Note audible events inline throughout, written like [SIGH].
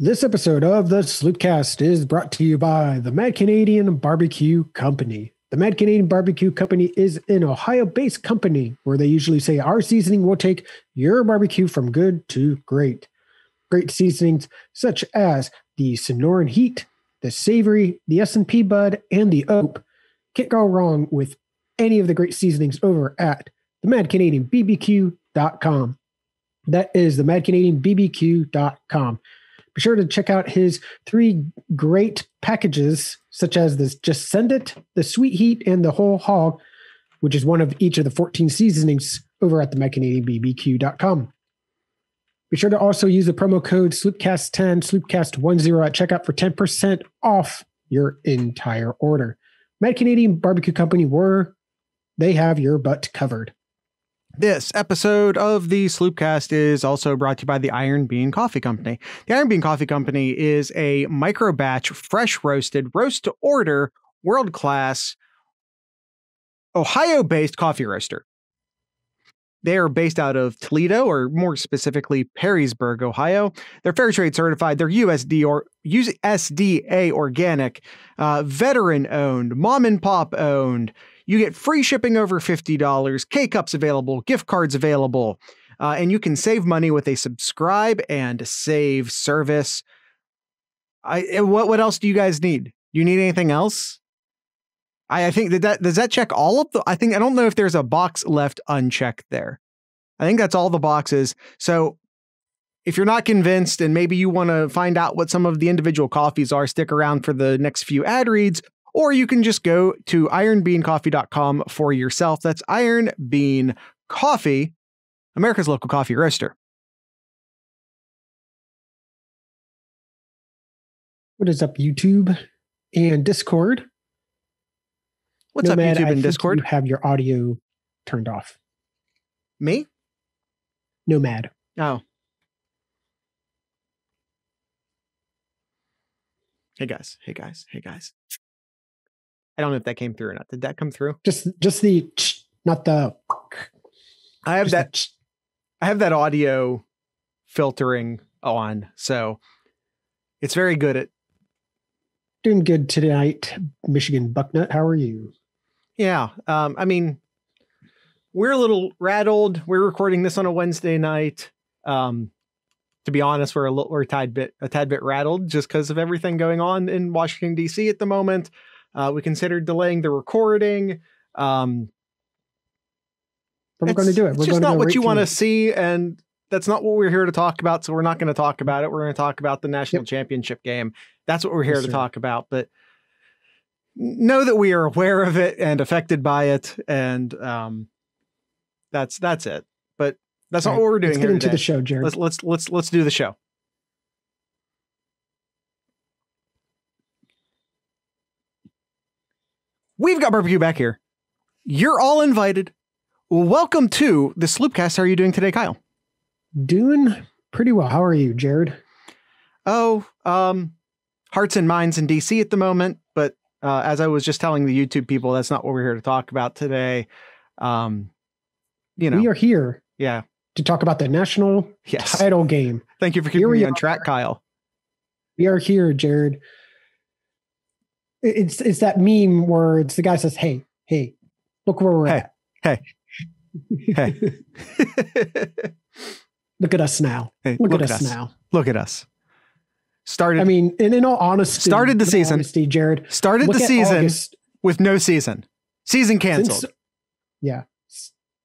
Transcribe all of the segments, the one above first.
This episode of the Sloopcast is brought to you by the Mad Canadian Barbecue Company. The Mad Canadian Barbecue Company is an Ohio based company where they usually say our seasoning will take your barbecue from good to great. Great seasonings such as the Sonoran Heat, the Savory, the S&P Bud, and the Oak. Can't go wrong with any of the great seasonings over at the Mad. That is the Mad Canadian BBQ.com. Be sure to check out his three great packages, such as this Just Send It, the Sweet Heat, and the Whole Hog, which is one of each of the 14 seasonings over at the MadCanadianBBQ.com. Be sure to also use the promo code SloopCast10, SloopCast10 at checkout for 10% off your entire order. Mad Canadian Barbecue Company, where they have your butt covered. This episode of the Sloopcast is also brought to you by the Iron Bean Coffee Company. The Iron Bean Coffee Company is a micro batch, fresh roasted, roast to order, world class, Ohio based coffee roaster. They are based out of Toledo, or more specifically, Perrysburg, Ohio. They're fair trade certified. They're USD or USDA organic, uh, veteran owned, mom and pop owned. You get free shipping over $50, K cups available, gift cards available, uh, and you can save money with a subscribe and save service. I what what else do you guys need? Do you need anything else? I, I think that, that does that check all of the I think I don't know if there's a box left unchecked there. I think that's all the boxes. So if you're not convinced and maybe you want to find out what some of the individual coffees are, stick around for the next few ad reads or you can just go to ironbeancoffee.com for yourself. That's Iron Bean Coffee, America's local coffee roaster. What is up, YouTube and Discord? What's Nomad, up, YouTube I and think Discord? You have your audio turned off. Me? Nomad. Oh. Hey guys, hey guys, hey guys. I don't know if that came through or not. Did that come through? Just just the not the. I have the that. I have that audio filtering on, so it's very good at Doing good tonight, Michigan Bucknut. How are you? Yeah. Um, I mean, we're a little rattled. We're recording this on a Wednesday night. Um, to be honest, we're a little, we're a tad bit, a tad bit rattled just because of everything going on in Washington D.C. at the moment. Uh, we considered delaying the recording. Um, But we're going to do it. It's We're just not what you want to see, and that's not what we're here to talk about. So we're not going to talk about it. We're going to talk about the national Yep. championship game. That's what we're here Yes, to sir. talk about. But know that we are aware of it and affected by it, and um, that's that's it. But that's All not right, what we're doing Let's here get into today. the show, Jared. Let's let's let's let's do the show. We've got barbecue back here. You're all invited. Welcome to the Sloopcast. How are you doing today, Kyle? Doing pretty well. How are you, Jared? Oh, um, hearts and minds in DC at the moment. But uh, as I was just telling the YouTube people, that's not what we're here to talk about today. Um, you know, We are here yeah, to talk about the national yes. title game. Thank you for keeping me on are. track, Kyle. We are here, Jared. It- It's it's that meme where it's the guy says, "Hey, hey, look where we're Hey, at. hey, hey. [LAUGHS] look at us now. Hey, Look, at, us, now." Look at us. Started I mean, and in all honesty, Started the season. honesty, Jared. started the season August. with no season. Season canceled. Since, yeah,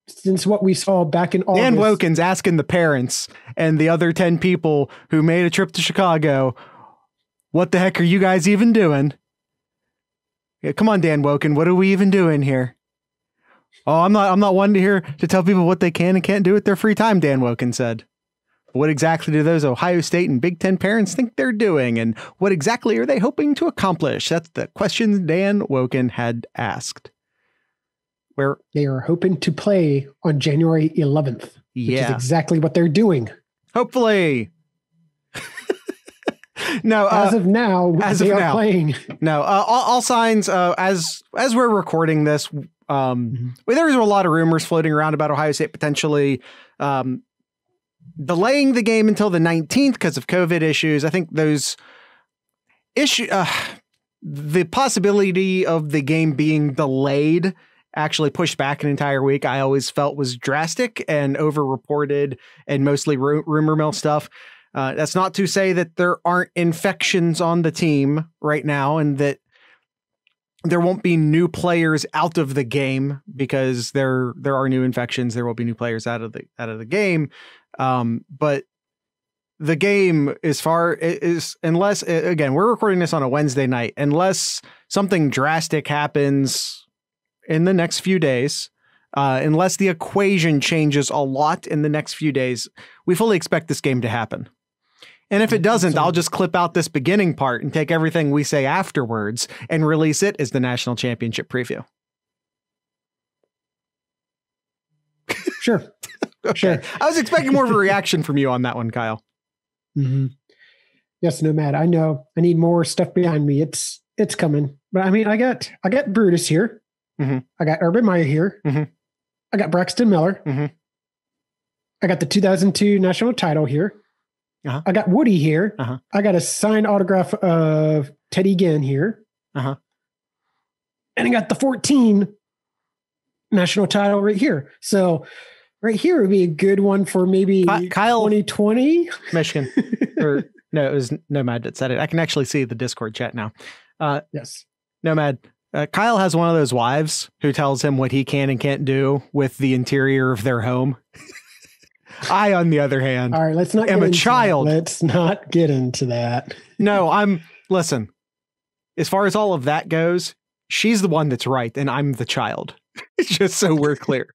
since what we saw back in August. Dan Wolken's asking the parents and the other 10 people who made a trip to Chicago, what the heck are you guys even doing? Yeah, come on, Dan Wolken, what are we even doing here? Oh, I'm not I'm not one to here to tell people what they can and can't do with their free time, Dan Wolken said. What exactly do those Ohio State and Big Ten parents think they're doing? And what exactly are they hoping to accomplish? That's the question Dan Wolken had asked. Where They are hoping to play on January 11th, which yeah. is exactly what they're doing. Hopefully. No, As uh, of now, as they of are now. playing. no. Uh, all, all signs uh, as as we're recording this. Um, Mhm. well, there's a lot of rumors floating around about Ohio State potentially um, delaying the game until the 19th because of COVID issues. I think those issue uh, the possibility of the game being delayed actually pushed back an entire week i always felt was drastic and overreported and mostly ru- rumor mill stuff uh, that's not to say that there aren't infections on the team right now and that there won't be new players out of the game because there there are new infections. There will be new players out of the out of the game. Um, but the game as far is unless again we're recording this on a Wednesday night. Unless something drastic happens in the next few days uh, unless the equation changes a lot in the next few days we fully expect this game to happen and if it doesn't I'll just clip out this beginning part and take everything we say afterwards and release it as the national championship preview sure [LAUGHS] okay. sure I was expecting more of a reaction from you on that one Kyle Mm-hmm. Yes, Nomad. I know. I need more stuff behind me. It's it's coming. But I mean, I got I got Brutus here. Mm-hmm. I got Urban Meyer here. Mm-hmm. I got Braxton Miller. Mm-hmm. I got the 2002 national title here. Uh-huh. I got Woody here. Uh-huh. I got a signed autograph of Teddy Ginn here. Uh-huh. And I got the 14 national title right here. So right here would be a good one for maybe Kyle 2020 Michigan [LAUGHS] or no it was nomad that said it i can actually see the discord chat now uh, yes nomad uh, kyle has one of those wives who tells him what he can and can't do with the interior of their home [LAUGHS] i on the other hand all right let's not am a child that. let's not get into that no i'm listen as far as all of that goes she's the one that's right and i'm the child [LAUGHS] just so we're clear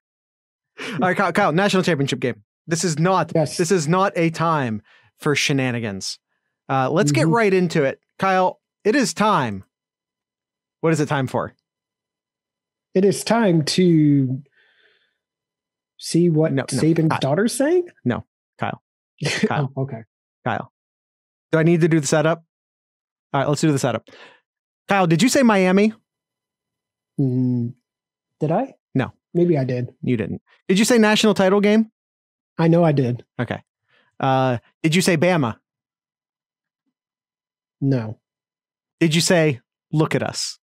all right, Kyle, Kyle, national championship game. This is not yes. this is not a time for shenanigans. Uh, let's mm-hmm. get right into it. Kyle, it is time. What is it time for? It is time to see what no, Saban's daughter's saying? No, Kyle. [LAUGHS] Kyle. oh, okay. Kyle. Do I need to do the setup? All right, let's do the setup. Kyle, did you say Miami? Mm, did I? No. Maybe I did. You didn't. Did you say national title game? I know I did. Okay. Uh, did you say Bama? No. Did you say look at us?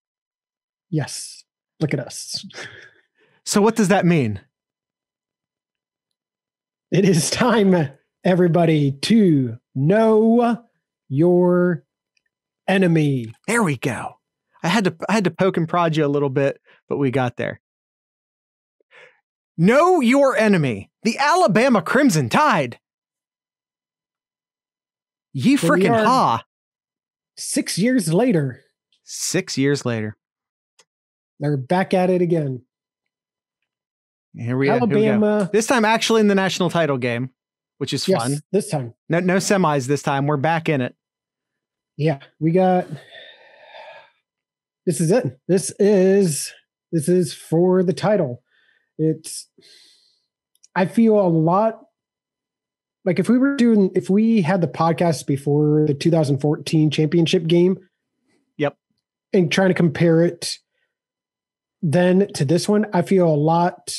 Yes. Look at us. So what does that mean? It is time, everybody, to know your enemy. There we go. I had to I had to poke and prod you a little bit, but we got there. Know your enemy, the Alabama Crimson Tide. Ye freaking ha. Six years later. Six years later. They're back at it again. Here we, Alabama. Here we go. This time actually in the national title game, which is yes, fun. This time. No, no semis this time. We're back in it. Yeah, we got this is it. This is this is for the title it's I feel a lot like if we were doing if we had the podcast before the 2014 championship game. Yep. And trying to compare it then to this one, I feel a lot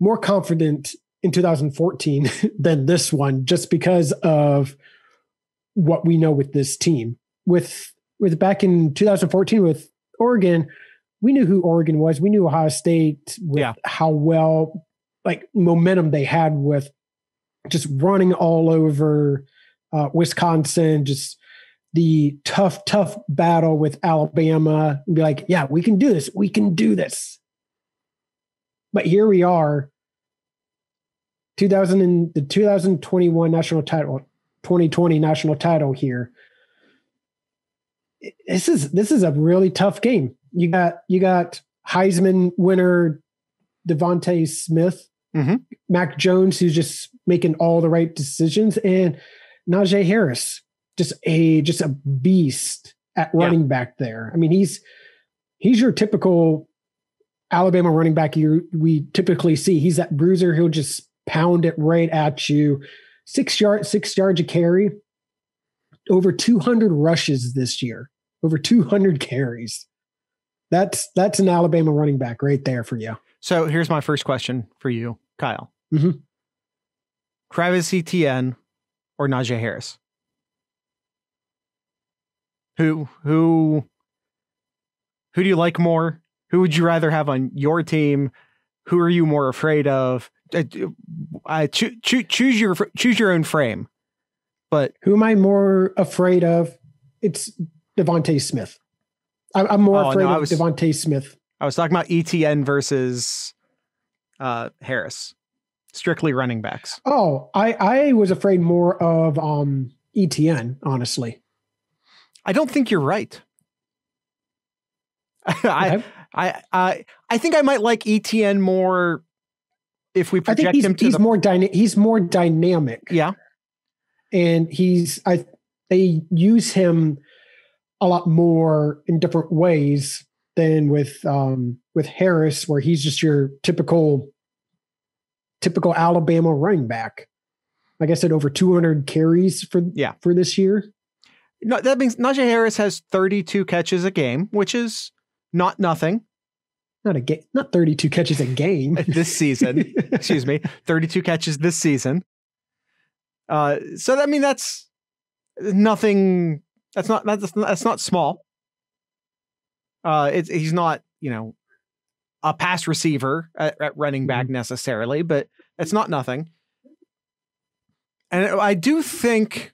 more confident in 2014 [LAUGHS] than this one just because of what we know with this team. With with back in 2014 with Oregon, we knew who Oregon was. We knew Ohio State with yeah. how well like momentum they had with just running all over uh, Wisconsin, just the tough, tough battle with Alabama and be like, yeah, we can do this. We can do this. But here we are, 2000 and the 2021 national title, 2020 national title here. This is this is a really tough game you got you got Heisman winner DeVonta Smith, mm-hmm. Mac Jones, who's just making all the right decisions, and Najee Harris, just a just a beast at running yeah. back there. I mean, he's he's your typical Alabama running back you we typically see. He's that bruiser. He'll just pound it right at you. Six yards, six yards a carry. Over 200 rushes this year. Over 200 carries. That's that's an Alabama running back right there for you. So here's my first question for you, Kyle. Mm-hmm. Travis Etienne or Najee Harris? Who who who do you like more? Who would you rather have on your team? Who are you more afraid of? Uh, uh, cho- cho- choose your choose your own frame. But who am I more afraid of? It's DeVonta Smith. I'm, I'm more Oh, afraid no, of was- DeVonta Smith. I was talking about Etienne versus uh, Harris, strictly running backs. Oh, I I was afraid more of um Etienne, honestly. I don't think you're right. [LAUGHS] I. I I I think I might like Etienne more if we I think project he's, him to he's the more dyna- he's more dynamic. yeah and he's I they use him a lot more in different ways than with um with Harris where he's just your typical typical Alabama running back. Like I said over 200 carries for Yeah. for this year. no that means Najee Harris has 32 catches a game, which is not nothing Not a game, not 32 catches a game. [LAUGHS] this season. [LAUGHS] Excuse me, 32 catches this season. Uh, so I mean that's nothing. That's not that's that's not small. Uh, it's he's not you know a pass receiver at, at running back necessarily, but it's not nothing. And I do think.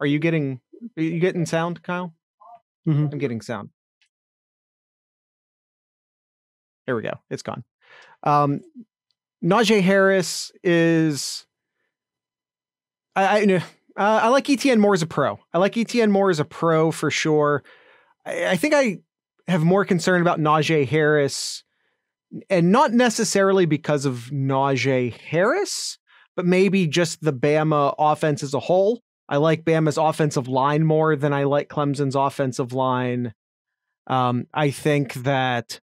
Are you getting? Are you getting sound, Kyle? Mhm. I'm getting sound. There we go. It's gone. Um, Najee Harris is. I I, you know, uh, I like Etienne more as a pro. I like Etienne more as a pro for sure. I, I think I have more concern about Najee Harris, and not necessarily because of Najee Harris, but maybe just the Bama offense as a whole. I like Bama's offensive line more than I like Clemson's offensive line. Um, I think that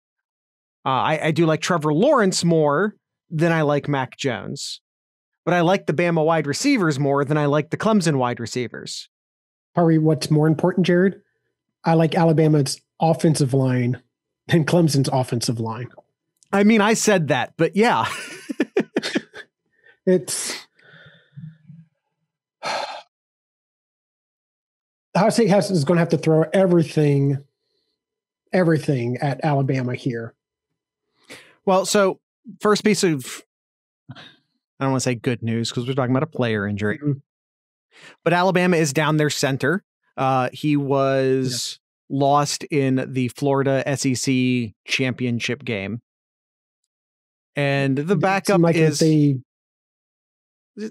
uh, I, I do like Trevor Lawrence more than I like Mac Jones, but I like the Bama wide receivers more than I like the Clemson wide receivers. Probably what's more important, Jared? I like Alabama's offensive line than Clemson's offensive line. I mean, I said that, but yeah, [LAUGHS] It's Ohio State has is going to have to throw everything, everything at Alabama here. Well, so first piece of I don't want to say good news because we're talking about a player injury, Mhm. but Alabama is down their center. Uh, he was lost in the Florida SEC championship game, and the backup like is. they.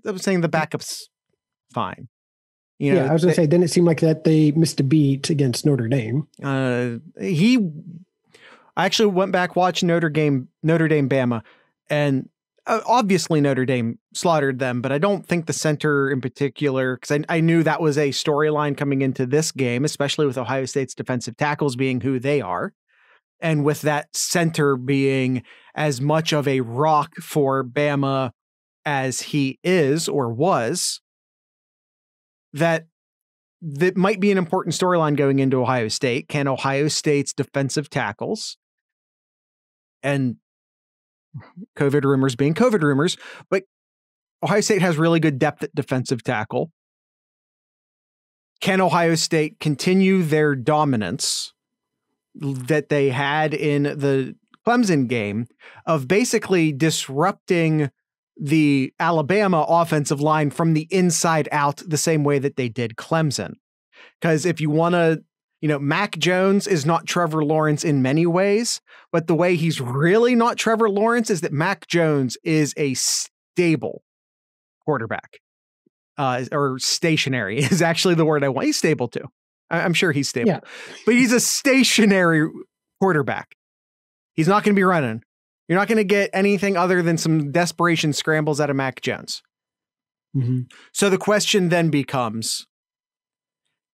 I'm saying the backup's fine. You know, yeah, I was going to say. Didn't it seem like that they missed a beat against Notre Dame? uh, he I actually went back watched Notre Dame Notre Dame Bama and uh, obviously Notre Dame slaughtered them but I don't think the center in particular cuz I, I knew that was a storyline coming into this game especially with Ohio State's defensive tackles being who they are and with that center being as much of a rock for Bama as he is or was that that might be an important storyline going into Ohio State. Can Ohio State's defensive tackles and COVID rumors being COVID rumors, but Ohio State has really good depth at defensive tackle. Can Ohio State continue their dominance that they had in the Clemson game of basically disrupting the Alabama offensive line from the inside out the same way that they did Clemson. Because if you want to, you know, Mac Jones is not Trevor Lawrence in many ways, but the way he's really not Trevor Lawrence is that Mac Jones is a stable quarterback. Uh, or stationary [LAUGHS] is actually the word I want. He's stable too. I- I'm sure he's stable, Yeah. but he's a stationary quarterback. He's not going to be running. You're not going to get anything other than some desperation scrambles out of Mac Jones. Mm-hmm. So the question then becomes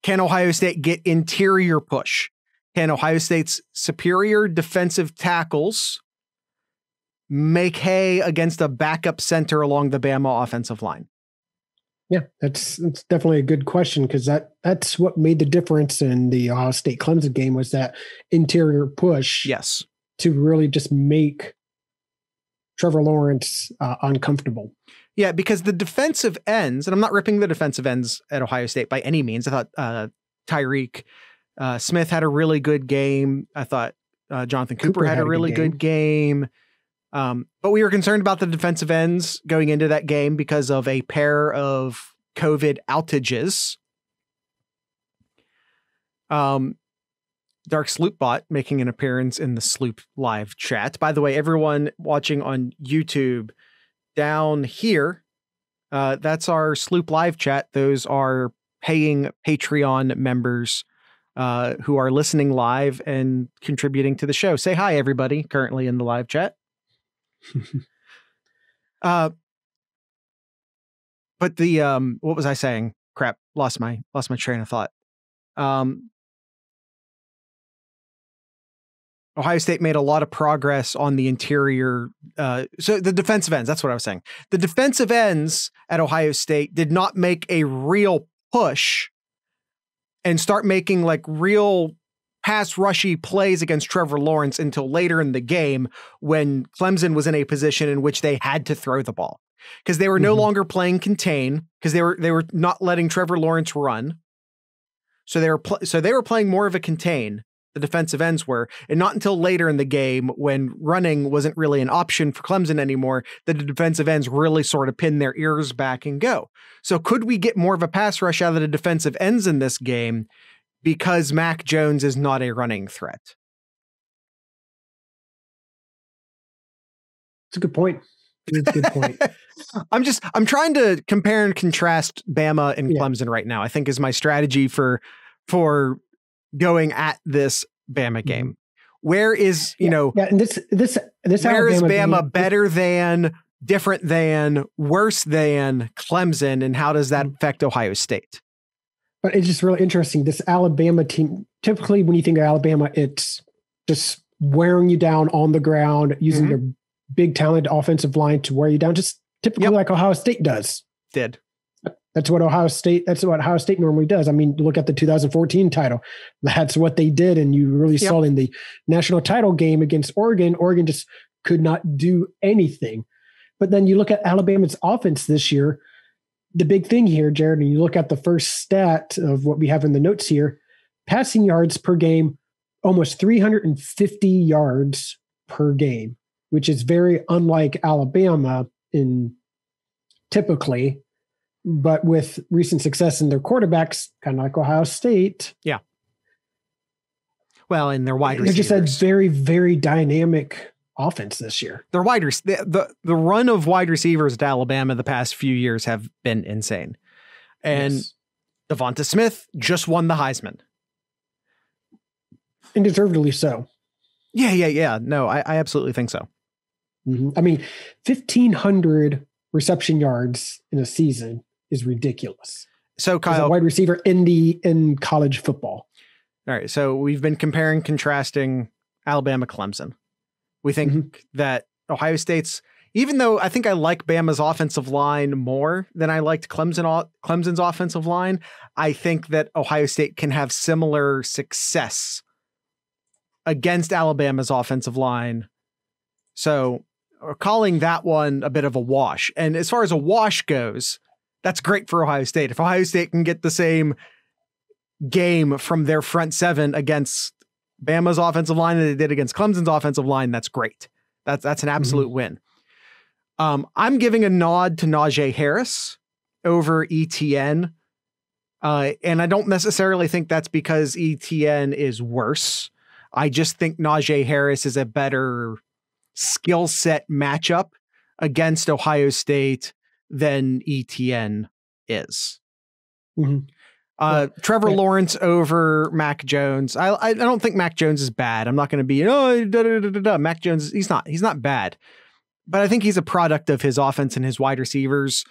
can Ohio State get interior push? Can Ohio State's superior defensive tackles make hay against a backup center along the Bama offensive line? Yeah, that's that's definitely a good question because that that's what made the difference in the Ohio State Clemson game was that interior push Yes. to really just make Trevor Lawrence uh, uncomfortable. Yeah, because the defensive ends, and I'm not ripping the defensive ends at Ohio State by any means. I thought uh, Tyreke uh, Smith had a really good game. I thought uh, Jonathan Cooper, Cooper had, had, a really good game. Good game. Um, but we were concerned about the defensive ends going into that game because of a pair of COVID outages. Um, Dark Sloopbot making an appearance in the Sloop live chat. By the way, everyone watching on YouTube down here, uh, that's our Sloop live chat. Those are paying Patreon members uh, who are listening live and contributing to the show. Say hi, everybody, currently in the live chat. [LAUGHS] uh, but the um, what was I saying? Crap, lost my lost my train of thought. Um, Ohio State made a lot of progress on the interior. Uh, so the defensive ends, that's what I was saying. The defensive ends at Ohio State did not make a real push and start making like real pass rushy plays against Trevor Lawrence until later in the game when Clemson was in a position in which they had to throw the ball because they were no mm-hmm. longer playing contain because they were they were not letting Trevor Lawrence run. So they were pl- so they were playing more of a contain the defensive ends were, and not until later in the game when running wasn't really an option for Clemson anymore that the defensive ends really sort of pin their ears back and go. So could we get more of a pass rush out of the defensive ends in this game because Mac Jones is not a running threat? It's a good point. It's a good point. [LAUGHS] I'm just I'm trying to compare and contrast Bama and yeah. Clemson right now. I think is my strategy for for going at this Bama mm-hmm. game? Where is, you yeah, know, yeah, this this this where Alabama is Bama game, better than, different than, worse than Clemson, and how does that mm-hmm. affect Ohio State? But it's just really interesting. This Alabama team, typically when you think of Alabama, it's just wearing you down on the ground, using mm-hmm. their big talented offensive line to wear you down, just typically yep. like Ohio State does. Did. That's what Ohio State. That's what Ohio State normally does. I mean, look at the 2014 title. That's what they did, and you really yep. saw in the national title game against Oregon. Oregon just could not do anything. But then you look at Alabama's offense this year. The big thing here, Jared, and you look at the first stat of what we have in the notes here: passing yards per game, almost 350 yards per game, which is very unlike Alabama in typically but with recent success in their quarterbacks, kind of like Ohio State. Yeah. Well, in their wide receivers. They just had very, very dynamic offense this year. Their wide the, the the run of wide receivers at Alabama the past few years have been insane. And yes. Devonta Smith just won the Heisman. And deservedly so. Yeah, yeah, yeah. No, I, I absolutely think so. Mm-hmm. I mean, 1,500 reception yards in a season is ridiculous. So Kyle, wide receiver in the in college football. All right, so we've been comparing, contrasting Alabama, Clemson. We think mm-hmm. that Ohio State's, even though I think I like Bama's offensive line more than I liked Clemson Clemson's offensive line, I think that Ohio State can have similar success against Alabama's offensive line. So, calling that one a bit of a wash. And as far as a wash goes, that's great for Ohio State. If Ohio State can get the same game from their front seven against Bama's offensive line that they did against Clemson's offensive line, that's great. That's that's an absolute mm-hmm. win. Um, I'm giving a nod to Najee Harris over Etienne. Uh, and I don't necessarily think that's because Etienne is worse. I just think Najee Harris is a better skill set matchup against Ohio State than Etienne is. Mm-hmm. Uh, Trevor yeah. Lawrence over Mac Jones. I I don't think Mac Jones is bad. I'm not going to be oh da, da, da, da, Mac Jones. He's not he's not bad, but I think he's a product of his offense and his wide receivers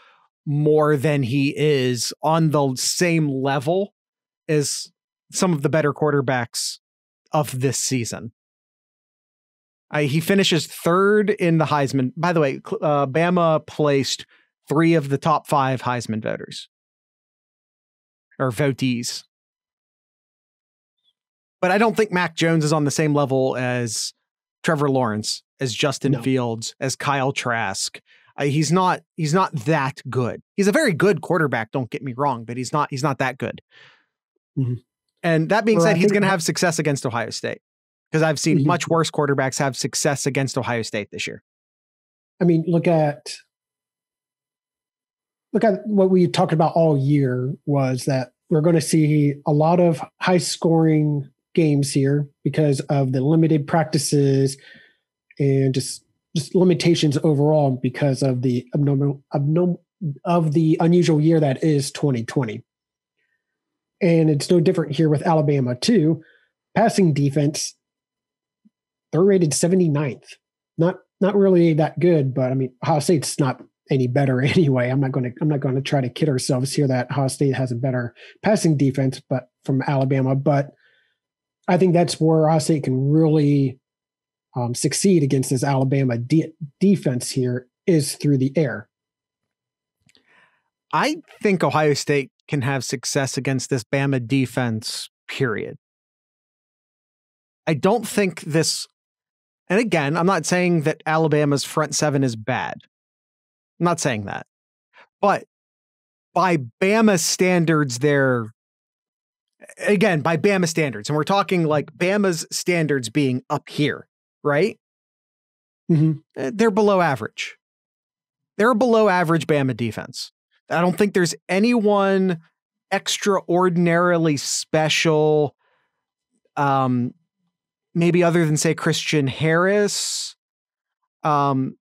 more than he is on the same level as some of the better quarterbacks of this season. Uh, he finishes third in the Heisman. By the way, uh, Bama placed three of the top five Heisman voters or votees. But I don't think Mac Jones is on the same level as Trevor Lawrence. as Justin No. Fields, as Kyle Trask. Uh, he's not he's not that good. He's a very good quarterback, don't get me wrong, but he's not he's not that good. Mhm. And that being Well, I said, he's going to have success against Ohio State because I've seen Mhm. much worse quarterbacks have success against Ohio State this year. I mean, look at look at what we talked about all year was that we're going to see a lot of high scoring games here because of the limited practices and just just limitations overall because of the abnormal, abnormal of the unusual year that is 2020. And it's no different here with Alabama too. Passing defense, they're rated 79th. Not not really that good, but I mean Ohio State's not any better [LAUGHS] anyway. I'm not going to I'm not going to try to kid ourselves here that Ohio State has a better passing defense, but from Alabama. But I think that's where Ohio State can really um, succeed against this Alabama de- defense here is through the air. I think Ohio State can have success against this Bama defense, period. I don't think this, and again, I'm not saying that Alabama's front seven is bad. I'm not saying that. But by Bama standards, they're, again, by Bama standards, and we're talking like Bama's standards being up here, right? Mhm. Eh, They're below average. They're a below average Bama defense. I don't think there's anyone extraordinarily special, um, maybe other than say Christian Harris. Um,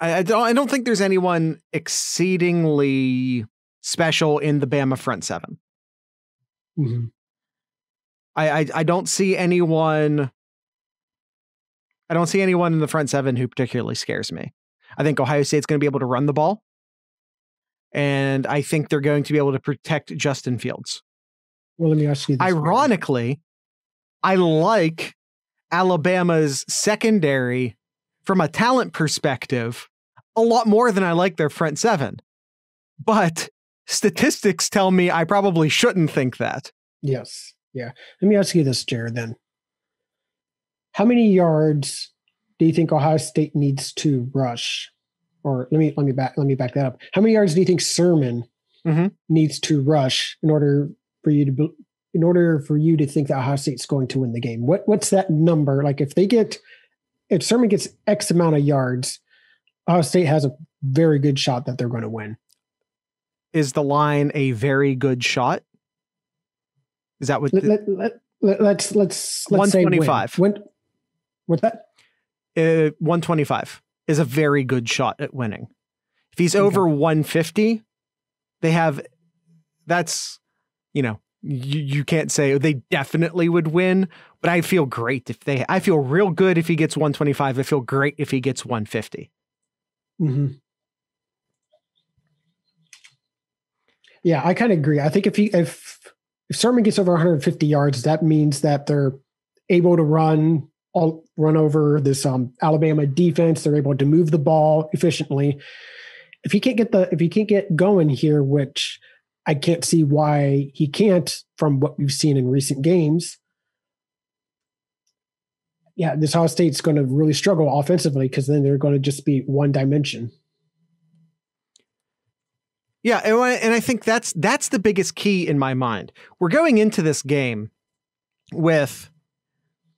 I, I don't. I don't think there's anyone exceedingly special in the Bama front seven. Mhm. I, I I don't see anyone. I don't see anyone in the front seven who particularly scares me. I think Ohio State's going to be able to run the ball, and I think they're going to be able to protect Justin Fields. Well, let me ask you this. Ironically, I like Alabama's secondary from a talent perspective a lot more than I like their front seven. But statistics tell me I probably shouldn't think that. Yes. Yeah. Let me ask you this, Jared, then. How many yards do you think Ohio State needs to rush? Or let me let me back let me back that up. How many yards do you think Sermon Mhm. needs to rush in order for you to be, in order for you to think that Ohio State's going to win the game? What what's that number? Like if they get if Sermon gets X amount of yards, Ohio State has a very good shot that they're going to win. Is the line a very good shot? Is that what the- let, let, let, let's let's let's say win. 125. When, what's that? uh, 125 is a very good shot at winning. If he's Okay. over 150, they have that's you know you, you can't say they definitely would win, but I feel great if they I feel real good if he gets 125. I feel great if he gets 150. hmm Yeah, I kind of agree. I think if he if if Sermon gets over 150 yards, that means that they're able to run all run over this um, Alabama defense. They're able to move the ball efficiently. If he can't get the if he can't get going here, which I can't see why he can't from what we've seen in recent games. Yeah, this Ohio State's going to really struggle offensively because then they're going to just be one dimension. Yeah, and I, think that's that's the biggest key in my mind. We're going into this game with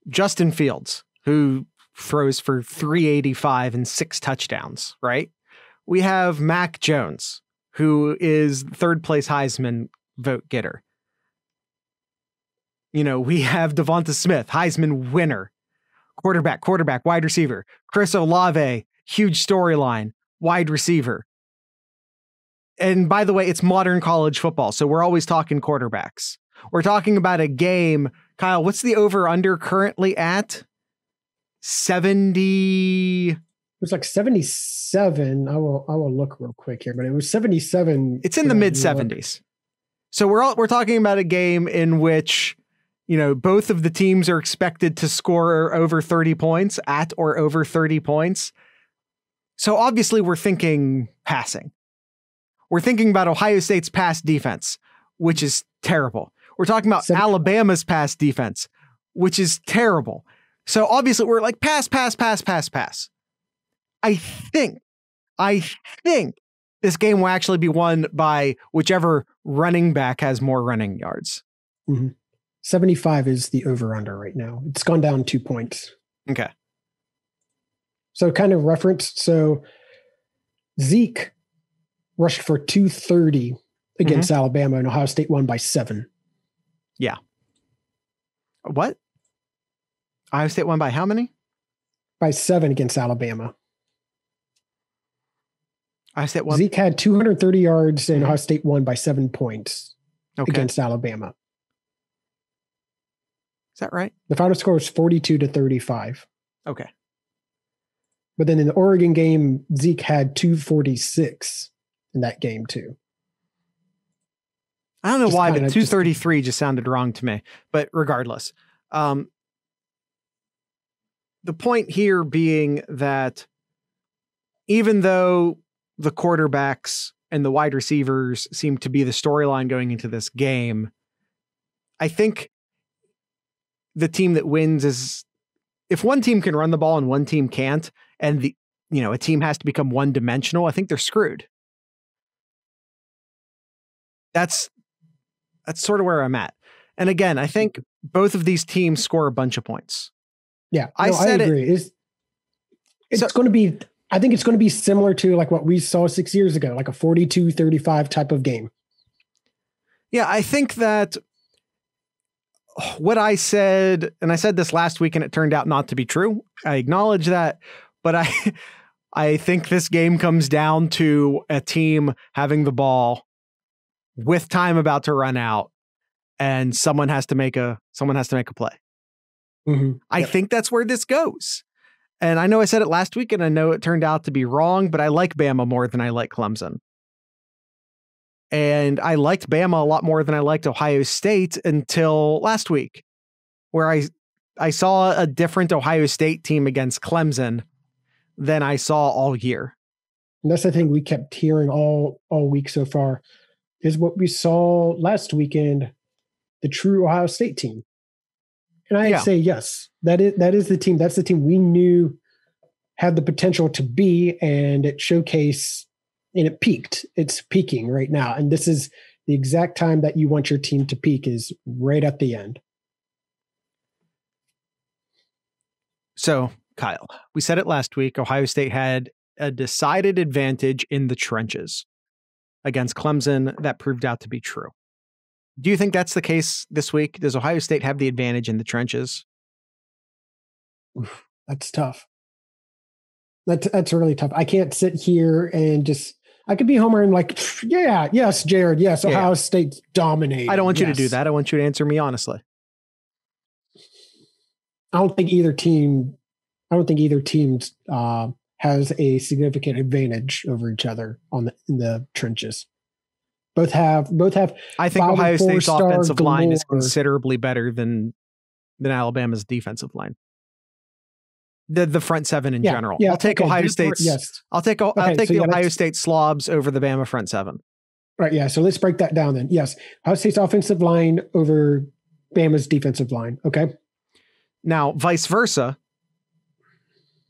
Justin Fields, who throws for 385 and six touchdowns, right? We have Mac Jones, who is third place Heisman vote getter. You know, we [LAUGHS] have Devonta Smith, Heisman winner, quarterback, quarterback, wide receiver. Chris Olave, huge storyline, wide receiver and by the way, it's modern college football. So we're always talking quarterbacks. We're talking about a game. Kyle, what's the over under currently at? 70. It was like 77. I will I will look real quick here, but it was 77. It's in the mid looked. 70s. So we're all, we're talking about a game in which, you know, both of the teams are expected to score over 30 points, at or over 30 points. So obviously we're thinking passing. We're thinking about Ohio State's pass defense, which is terrible. We're talking about Seven- Alabama's pass defense, which is terrible. So obviously we're like pass, pass, pass, pass, pass. I think, I think this game will actually be won by whichever running back has more running yards. Mm-hmm. 75 is the over under right now. It's gone down two points. Okay. So, kind of reference. So, Zeke rushed for 230 against mm-hmm. Alabama, and Ohio State won by seven. Yeah. What? Ohio State won by how many? By seven against Alabama. State won. Zeke had 230 yards, and. Ohio State won by seven points okay. against Alabama. Is that right? The final score was 42 to 35. Okay. But then in the Oregon game, Zeke had 246 in that game too. I don't know just why, but 233 just, just, sounded wrong to me. But regardless, um, the point here being that even though the quarterbacks and the wide receivers seem to be the storyline going into this game, I think the team that wins is if one team can run the ball and one team can't, and the you know a team has to become one dimensional, I think they're screwed. That's that's sort of where I'm at. And again, I think both of these teams score a bunch of points. Yeah, no, I said I agree. It, it's it's so, going to be. I think it's going to be similar to like what we saw six years ago, like a 42-35 type of game. Yeah, I think that what I said, and I said this last week, and it turned out not to be true. I acknowledge that, but I, [LAUGHS] I think this game comes down to a team having the ball with time about to run out, and someone has to make a someone has to make a play. Mm-hmm. I think that's where this goes. And I know I said it last week, and I know it turned out to be wrong, but I like Bama more than I like Clemson. And I liked Bama a lot more than I liked Ohio State until last week, where I I saw a different Ohio State team against Clemson than I saw all year. And that's the thing we kept hearing all all week so far is what we saw last weekend, the true Ohio State team. And I yeah. say yes, that is that is the team. That's the team we knew had the potential to be, and it showcased and it peaked. It's peaking right now. And this is the exact time that you want your team to peak is right at the end. So, Kyle, we said it last week. Ohio State had a decided advantage in the trenches against Clemson. That proved out to be true. Do you think that's the case this week? Does Ohio State have the advantage in the trenches? Oof, that's tough. That's that's really tough. I can't sit here and just I could be Homer and like, yeah, yes, Jared, yes, Ohio yeah. State dominate. I don't want yes. you to do that. I want you to answer me honestly. I don't think either team. I don't think either team uh, has a significant advantage over each other on the in the trenches. Both have both have. I think Ohio State's offensive galore. line is considerably better than than Alabama's defensive line the the front seven in yeah, general. Yeah, I'll take okay, Ohio State's. Yes, I'll take okay, I'll take so the yeah, Ohio State slobs over the Bama front seven. Right. Yeah. So let's break that down then. Yes, Ohio State's offensive line over Bama's defensive line. Okay. Now, vice versa.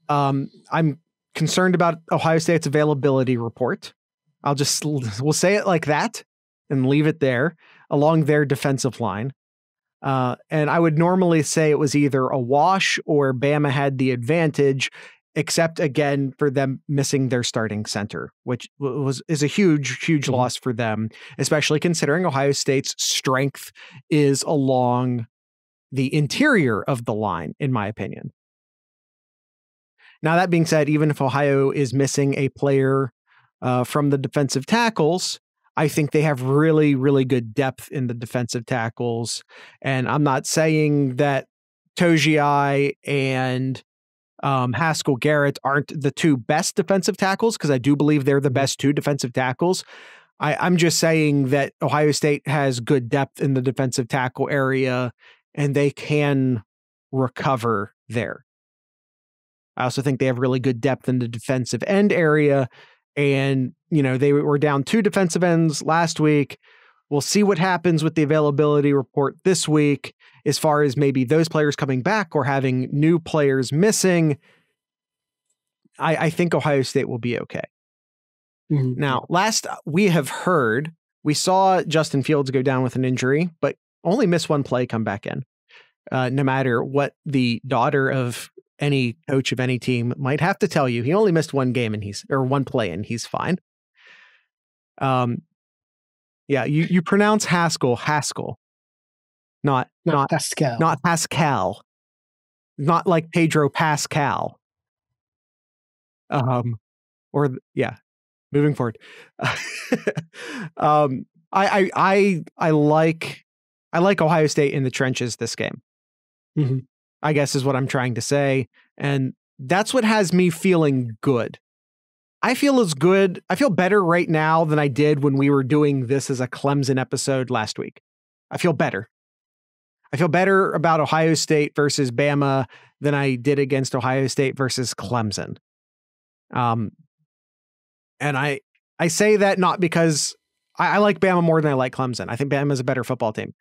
Um, I'm concerned about Ohio State's availability report. I'll just [LAUGHS] we'll say it like that and leave it there along their defensive line. Uh, and I would normally say it was either a wash or Bama had the advantage, except again for them missing their starting center, which was is a huge, huge mm-hmm. loss for them, especially considering Ohio State's strength is along the interior of the line, in my opinion. Now, that being said, even if Ohio is missing a player uh, from the defensive tackles, I think they have really, really good depth in the defensive tackles. And I'm not saying that Togiai and um, Haskell Garrett aren't the two best defensive tackles, because I do believe they're the mm-hmm. best two defensive tackles. I, I'm just saying that Ohio State has good depth in the defensive tackle area and they can recover there. I also think they have really good depth in the defensive end area and, you know, they were down two defensive ends last week. We'll see what happens with the availability report this week as far as maybe those players coming back or having new players missing. I, I think Ohio State will be okay. Mm-hmm. Now, last we have heard, we saw Justin Fields go down with an injury, but only miss one play, come back in. Uh, no matter what the daughter of any coach of any team might have to tell you, he only missed one game and he's or one play and he's fine. Um, yeah, you you pronounce Haskell Haskell, not not, not Pascal, not Pascal, not like Pedro Pascal. Um, or yeah, moving forward. [LAUGHS] um, I, I I I like I like Ohio State in the trenches this game. Mm-hmm. I guess is what I'm trying to say, and that's what has me feeling good. I feel as good. I feel better right now than I did when we were doing this as a Clemson episode last week. I feel better. I feel better about Ohio State versus Bama than I did against Ohio State versus Clemson. Um, and I I say that not because I, I like Bama more than I like Clemson. I think Bama is a better football team,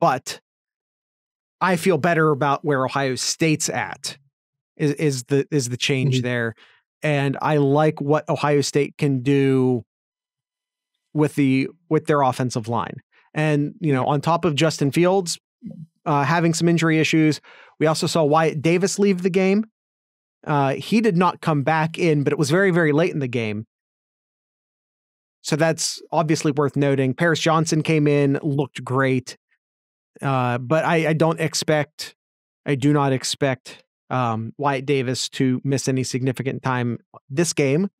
but I feel better about where Ohio State's at. Is is the is the change mm-hmm. there, and I like what Ohio State can do with the with their offensive line. And you know, on top of Justin Fields uh, having some injury issues, we also saw Wyatt Davis leave the game. Uh, he did not come back in, but it was very, very late in the game. So that's obviously worth noting. Paris Johnson came in, looked great. Uh, but I, I, don't expect, I do not expect um, Wyatt Davis to miss any significant time this game.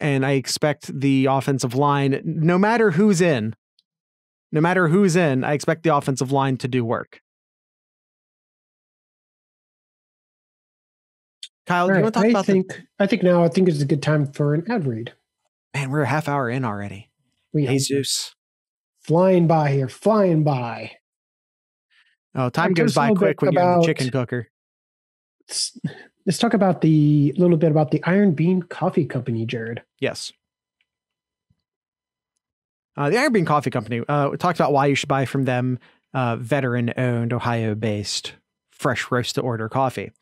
And I expect the offensive line, no matter who's in, no matter who's in, I expect the offensive line to do work. Kyle, do you want to talk I about think the... I think now I think it's a good time for an ad read. Man, we're a half hour in already. We Jesus. Flying by here, flying by. Oh, time goes by quick when you're in the chicken cooker. Let's, let's talk about the little bit about the Iron Bean Coffee Company, Jared. Yes. Uh, the Iron Bean Coffee Company. Uh, we talked about why you should buy from them. Uh, veteran-owned, Ohio-based, fresh roast to order coffee.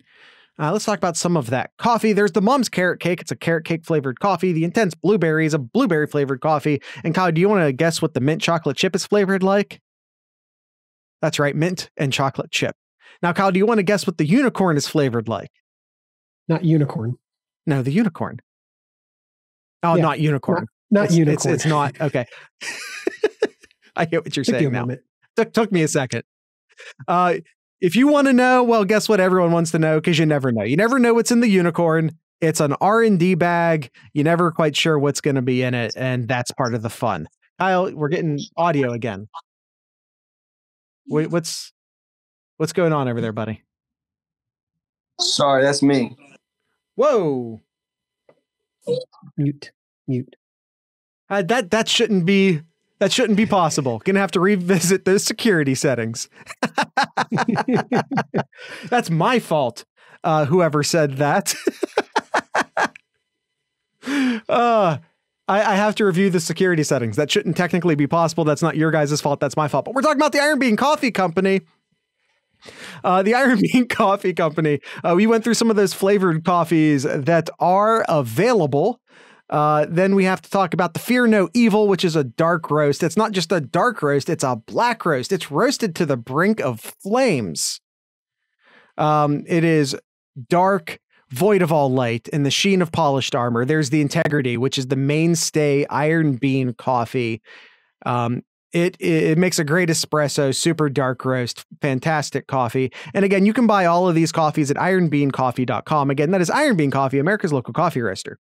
Uh, let's talk about some of that coffee. There's the Mom's Carrot Cake. It's a carrot cake flavored coffee. The Intense Blueberry is a blueberry flavored coffee. And Kyle, do you want to guess what the mint chocolate chip is flavored like? That's right, mint and chocolate chip. Now, Kyle, do you want to guess what the unicorn is flavored like? Not unicorn. No, the unicorn. Oh, yeah, not unicorn. Not, not it's, unicorn. It's, it's, not. Okay. [LAUGHS] I get what you're took saying now. Took, took me a second. Uh, if you want to know, well, guess what everyone wants to know because you never know. You never know what's in the unicorn. It's an R&D bag. You're never quite sure what's going to be in it and that's part of the fun. Kyle, we're getting audio again. Wait, what's what's going on over there, buddy? Sorry, that's me. Whoa. Mute. Mute. Uh, that that shouldn't be that shouldn't be possible. Gonna have to revisit those security settings. [LAUGHS] That's my fault. Uh, whoever said that. [LAUGHS] uh, I, I, have to review the security settings. That shouldn't technically be possible. That's not your guys' fault. That's my fault. But we're talking about the Iron Bean Coffee Company. Uh, the [LAUGHS] Iron Bean Coffee Company. Uh, we went through some of those flavored coffees that are available uh, then we have to talk about the Fear No Evil, which is a dark roast. It's not just a dark roast, it's a black roast. It's roasted to the brink of flames. Um, it is dark, void of all light, and the sheen of polished armor. There's the integrity, which is the mainstay iron bean coffee. Um, it, it makes a great espresso, super dark roast, fantastic coffee. And again, you can buy all of these coffees at ironbeancoffee.com. Again, that is Iron Bean Coffee, America's local coffee roaster.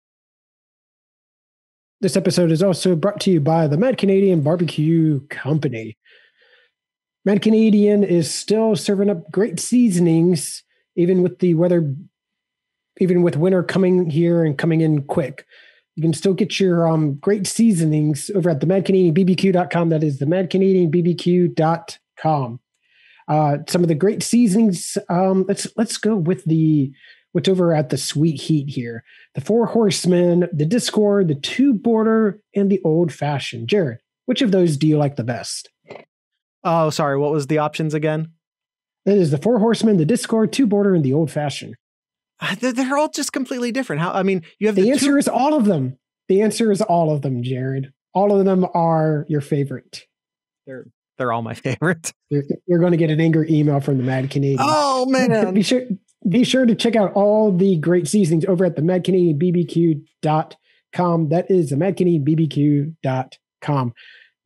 This episode is also brought to you by the Mad Canadian Barbecue Company. Mad Canadian is still serving up great seasonings, even with the weather, even with winter coming here and coming in quick. You can still get your um, great seasonings over at the madcanadianbbq.com. That is the madcanadianbbq.com. Uh, some of the great seasonings. Um, let's let's go with the what's over at the Sweet Heat here. The Four Horsemen, the Discord, the Two Border, and the Old Fashioned. Jared, Which of those do you like the best? Oh, sorry. What was the options again? It is the Four Horsemen, the Discord, Two Border, and the Old Fashioned. [SIGHS] They're, all just completely different. How? I mean, you have The, the, answer two, is all of them. The answer is all of them, Jared. All of them are your favorite. they're, they're all my favorite. [LAUGHS] You're, you're going to get an angry email from the Mad Canadian. Oh man. [LAUGHS] be sure be sure to check out all the great seasonings over at the Mad Canadian BBQ.com. That is the Mad Canadian BBQ.com.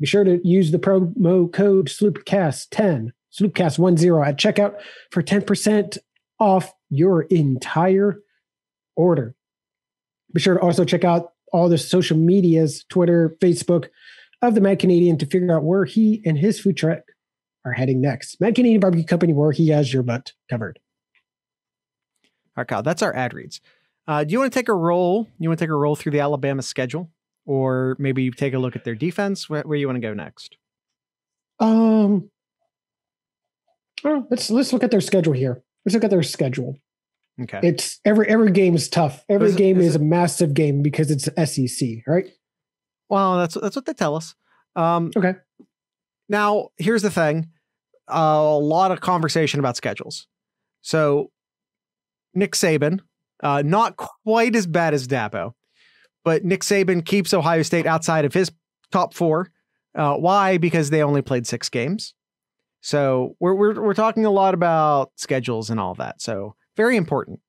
Be sure to use the promo code SloopCast10, SloopCast10 at checkout for 10% off your entire order. Be sure to also check out all the social medias, Twitter, Facebook of the Mad Canadian to figure out where he and his food truck are heading next. Mad Canadian Barbecue Company, where he has your butt covered. All right, Kyle, that's our ad reads. Uh, do you want to take a roll? You want to take a roll through the Alabama schedule, or maybe take a look at their defense? Where, where you want to go next? Um, oh, let's let's look at their schedule here. Let's look at their schedule. Okay. It's every every game is tough. Every Is it- game is is, a massive game because it's SEC, right? Well, that's that's what they tell us. Um, Okay. Now, here's the thing: a lot of conversation about schedules. So, Nick Saban, uh, not quite as bad as Dabo, but Nick Saban keeps Ohio State outside of his top four. Uh, why? Because they only played six games. So we're we're we're talking a lot about schedules and all that. So very important.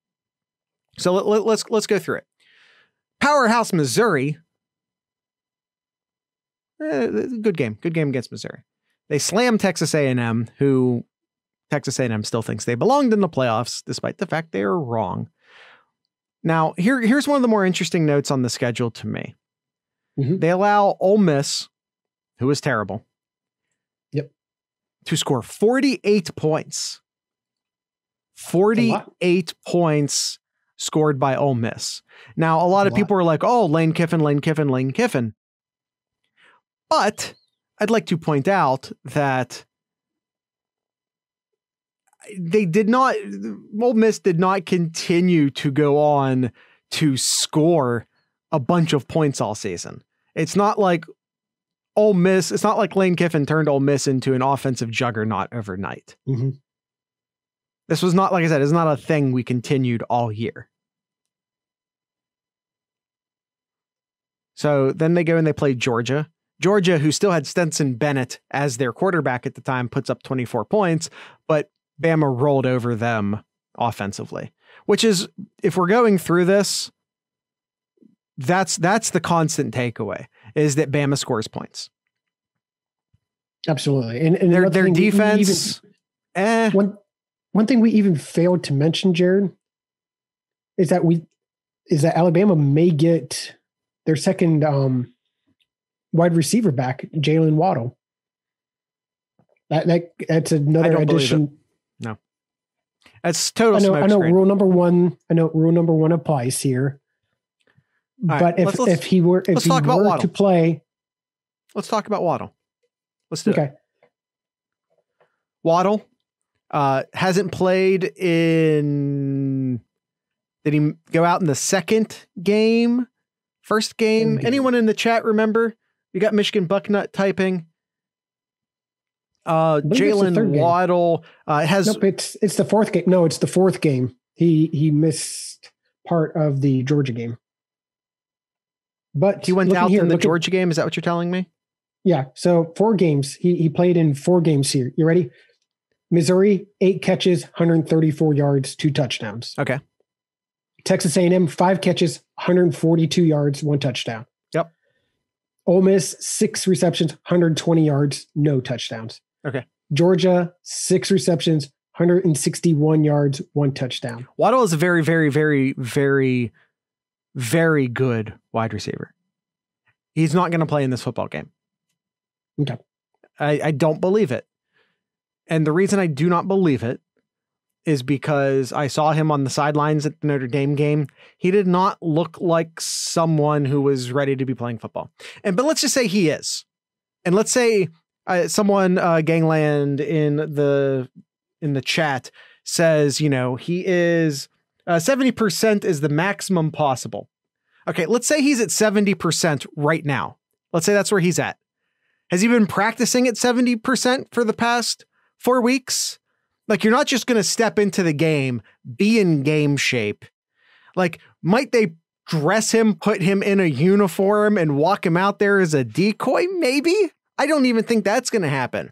So let, let, let's let's go through it. Powerhouse Missouri Eh, good game. Good game against Missouri. They slam Texas A&M, who Texas A&M still thinks they belonged in the playoffs, despite the fact they are wrong. Now, here, here's one of the more interesting notes on the schedule to me. Mhm. They allow Ole Miss, who is terrible. To score 48 points. 48 points scored by Ole Miss. Now, a lot A of lot. people are like, oh, Lane Kiffin, Lane Kiffin, Lane Kiffin. But I'd like to point out that they did not, Ole Miss did not continue to go on to score a bunch of points all season. It's not like Ole Miss, it's not like Lane Kiffin turned Ole Miss into an offensive juggernaut overnight. Mhm. This was not, like I said, it's not a thing we continued all year. So then they go and they play Georgia. Georgia, who still had Stetson Bennett as their quarterback at the time, puts up 24 points, but Bama rolled over them offensively. Which is, if we're going through this, that's that's the constant takeaway is that Bama scores points. Absolutely. And, and Their their we even- defense, eh, one one thing we even failed to mention, Jared, is that we is that Alabama may get their second um, wide receiver back, Jalen Waddle. That, that that's another don't believe it. addition. that's total I know. I know. Rule number one. I know. Rule number one applies here. But if let's- let's- if he were if he talk about were Waddle. to play, Let's talk about Waddle. Let's do it. Waddle uh, hasn't played in. Did he go out in the second game? First game? Game. Anyone in the chat remember? You got Michigan Bucknut typing. Uh, believe it's the Jalen. Waddle uh, has nope. It's it's the fourth game. No, it's the fourth game. He he missed part of the Georgia game. But he went out here, in the Georgia game. Is that what you're telling me? Yeah. So four games. He he played in four games here. You ready? Missouri, eight catches, 134 yards, two touchdowns. Okay. Texas A&M, five catches, 142 yards, one touchdown. Yep. Ole Miss, six receptions, 120 yards, no touchdowns. Okay. Georgia, six receptions, 161 yards, one touchdown. Waddle is a very, very, very, very, very good wide receiver. He's not going to play in this football game. Okay. I, I don't believe it. And the reason I do not believe it is because I saw him on the sidelines at the Notre Dame game. He did not look like someone who was ready to be playing football. And but let's just say he is. And let's say uh, someone uh, gangland in the in the chat says, you know, he is uh, 70% is the maximum possible. Okay, let's say he's at 70% right now. Let's say that's where he's at. Has he been practicing at 70% for the past four weeks? Like, you're not just going to step into the game, be in game shape. Like, might they dress him, put him in a uniform, and walk him out there as a decoy? Maybe. I don't even think that's going to happen.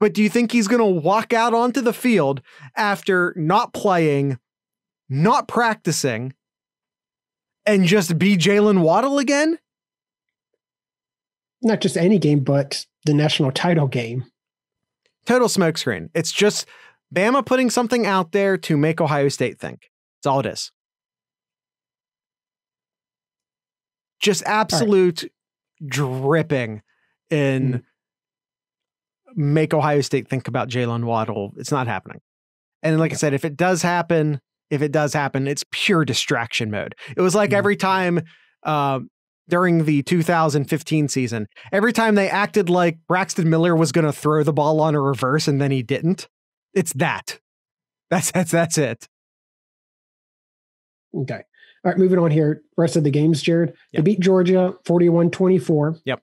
But do you think he's going to walk out onto the field after not playing, not practicing, and just be Jalen Waddle again? Not just any game, but the national title game. Total smokescreen. It's just Bama putting something out there to make Ohio State think. That's all it is. Just absolute right. dripping in mm make Ohio State think about Jalen Waddle. It's not happening. And like I said, if it does happen, if it does happen, it's pure distraction mode. It was like mm every time uh, during the 2015 season, every time they acted like Braxton Miller was going to throw the ball on a reverse and then he didn't. It's that. That's that's that's it. Okay. All right, moving on here. Rest of the games, Jared. Yep. They beat Georgia 41-24. Yep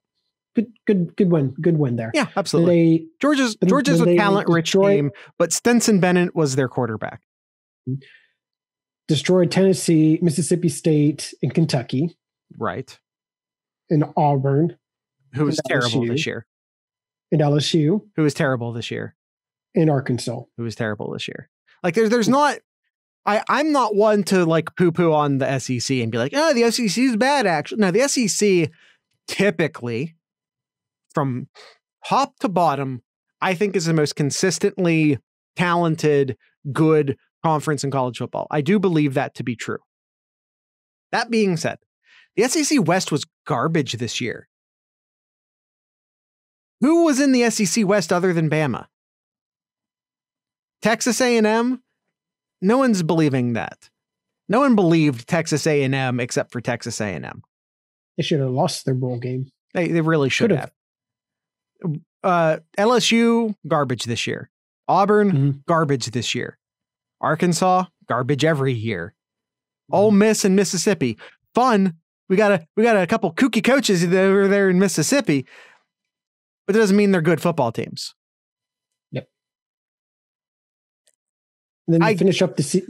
good good good win good win there yeah absolutely they, georgia's georgia's a talent rich team but Stetson bennett was their quarterback destroyed tennessee mississippi state and kentucky. Right. And auburn. Who was terrible LSU, this year. And lsu who was terrible this year. In arkansas. Who was terrible this year. Like there's there's not I, I'm not one to like poo poo on the SEC and be like, oh, the SEC is bad, actually. No, the SEC typically from top to bottom, I think is the most consistently talented, good conference in college football. I do believe that to be true. That being said, the SEC West was garbage this year. Who was in the SEC West other than Bama? Texas A&M? No one's believing that. No one believed Texas A&M except for Texas A&M. They should have lost their bowl game. They, they really should have uh, LSU garbage this year. Auburn mm-hmm. garbage this year. Arkansas garbage every year. Mm-hmm. Ole Miss and Mississippi fun. We got a we got a couple kooky coaches that are there in Mississippi, but it doesn't mean they're good football teams. Yep. And then I, finish up the. Se-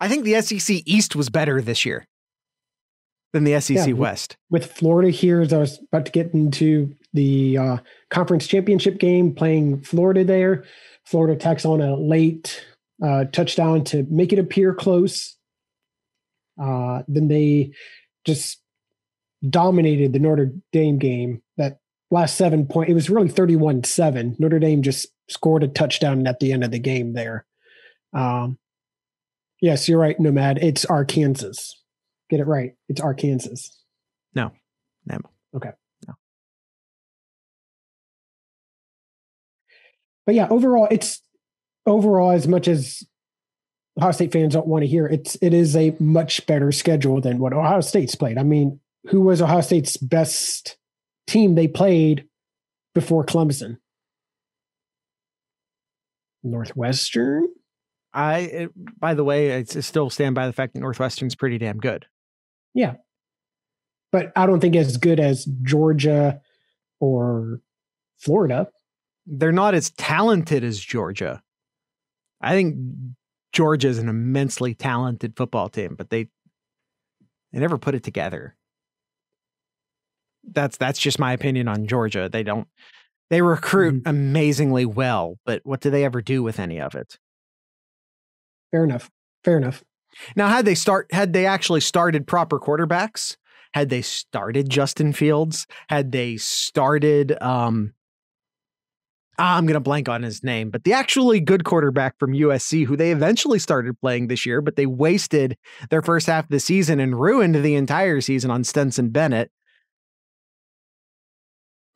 I think the SEC East was better this year than the SEC yeah, West. With Florida here, as I was about to get into the uh, conference championship game, playing Florida there. Florida tacks on a late uh, touchdown to make it appear close. Uh, then they just dominated the Notre Dame game. That last seven point, it was really 31 7. Notre Dame just scored a touchdown at the end of the game there. Um, yes, you're right, Nomad. It's Arkansas. Get it right. It's Arkansas. No, no. Okay. No. But yeah, overall, it's overall as much as Ohio State fans don't want to hear it's it is a much better schedule than what Ohio State's played. I mean, who was Ohio State's best team they played before Clemson? Northwestern. I, it, by the way, I still stand by the fact that Northwestern's pretty damn good. Yeah. But I don't think as good as Georgia or Florida. They're not as talented as Georgia. I think Georgia is an immensely talented football team, but they they never put it together. That's that's just my opinion on Georgia. They don't they recruit mm-hmm. amazingly well, but what do they ever do with any of it? Fair enough. Fair enough. Now, had they start had they actually started proper quarterbacks, had they started Justin Fields, had they started um I'm going to blank on his name, but the actually good quarterback from USC who they eventually started playing this year, but they wasted their first half of the season and ruined the entire season on Stetson Bennett.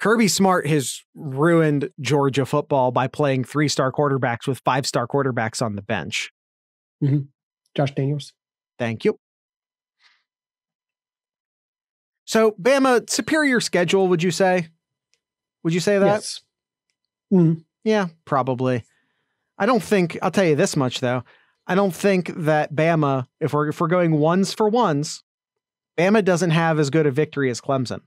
Kirby Smart has ruined Georgia football by playing three star quarterbacks with five star quarterbacks on the bench. Mm-hmm. Josh Daniels. Thank you. So, Bama, superior schedule, would you say? Would you say that? Yes. Mm. Yeah, probably. I don't think, I'll tell you this much though. I don't think that Bama, if we're, if we're going ones for ones, Bama doesn't have as good a victory as Clemson.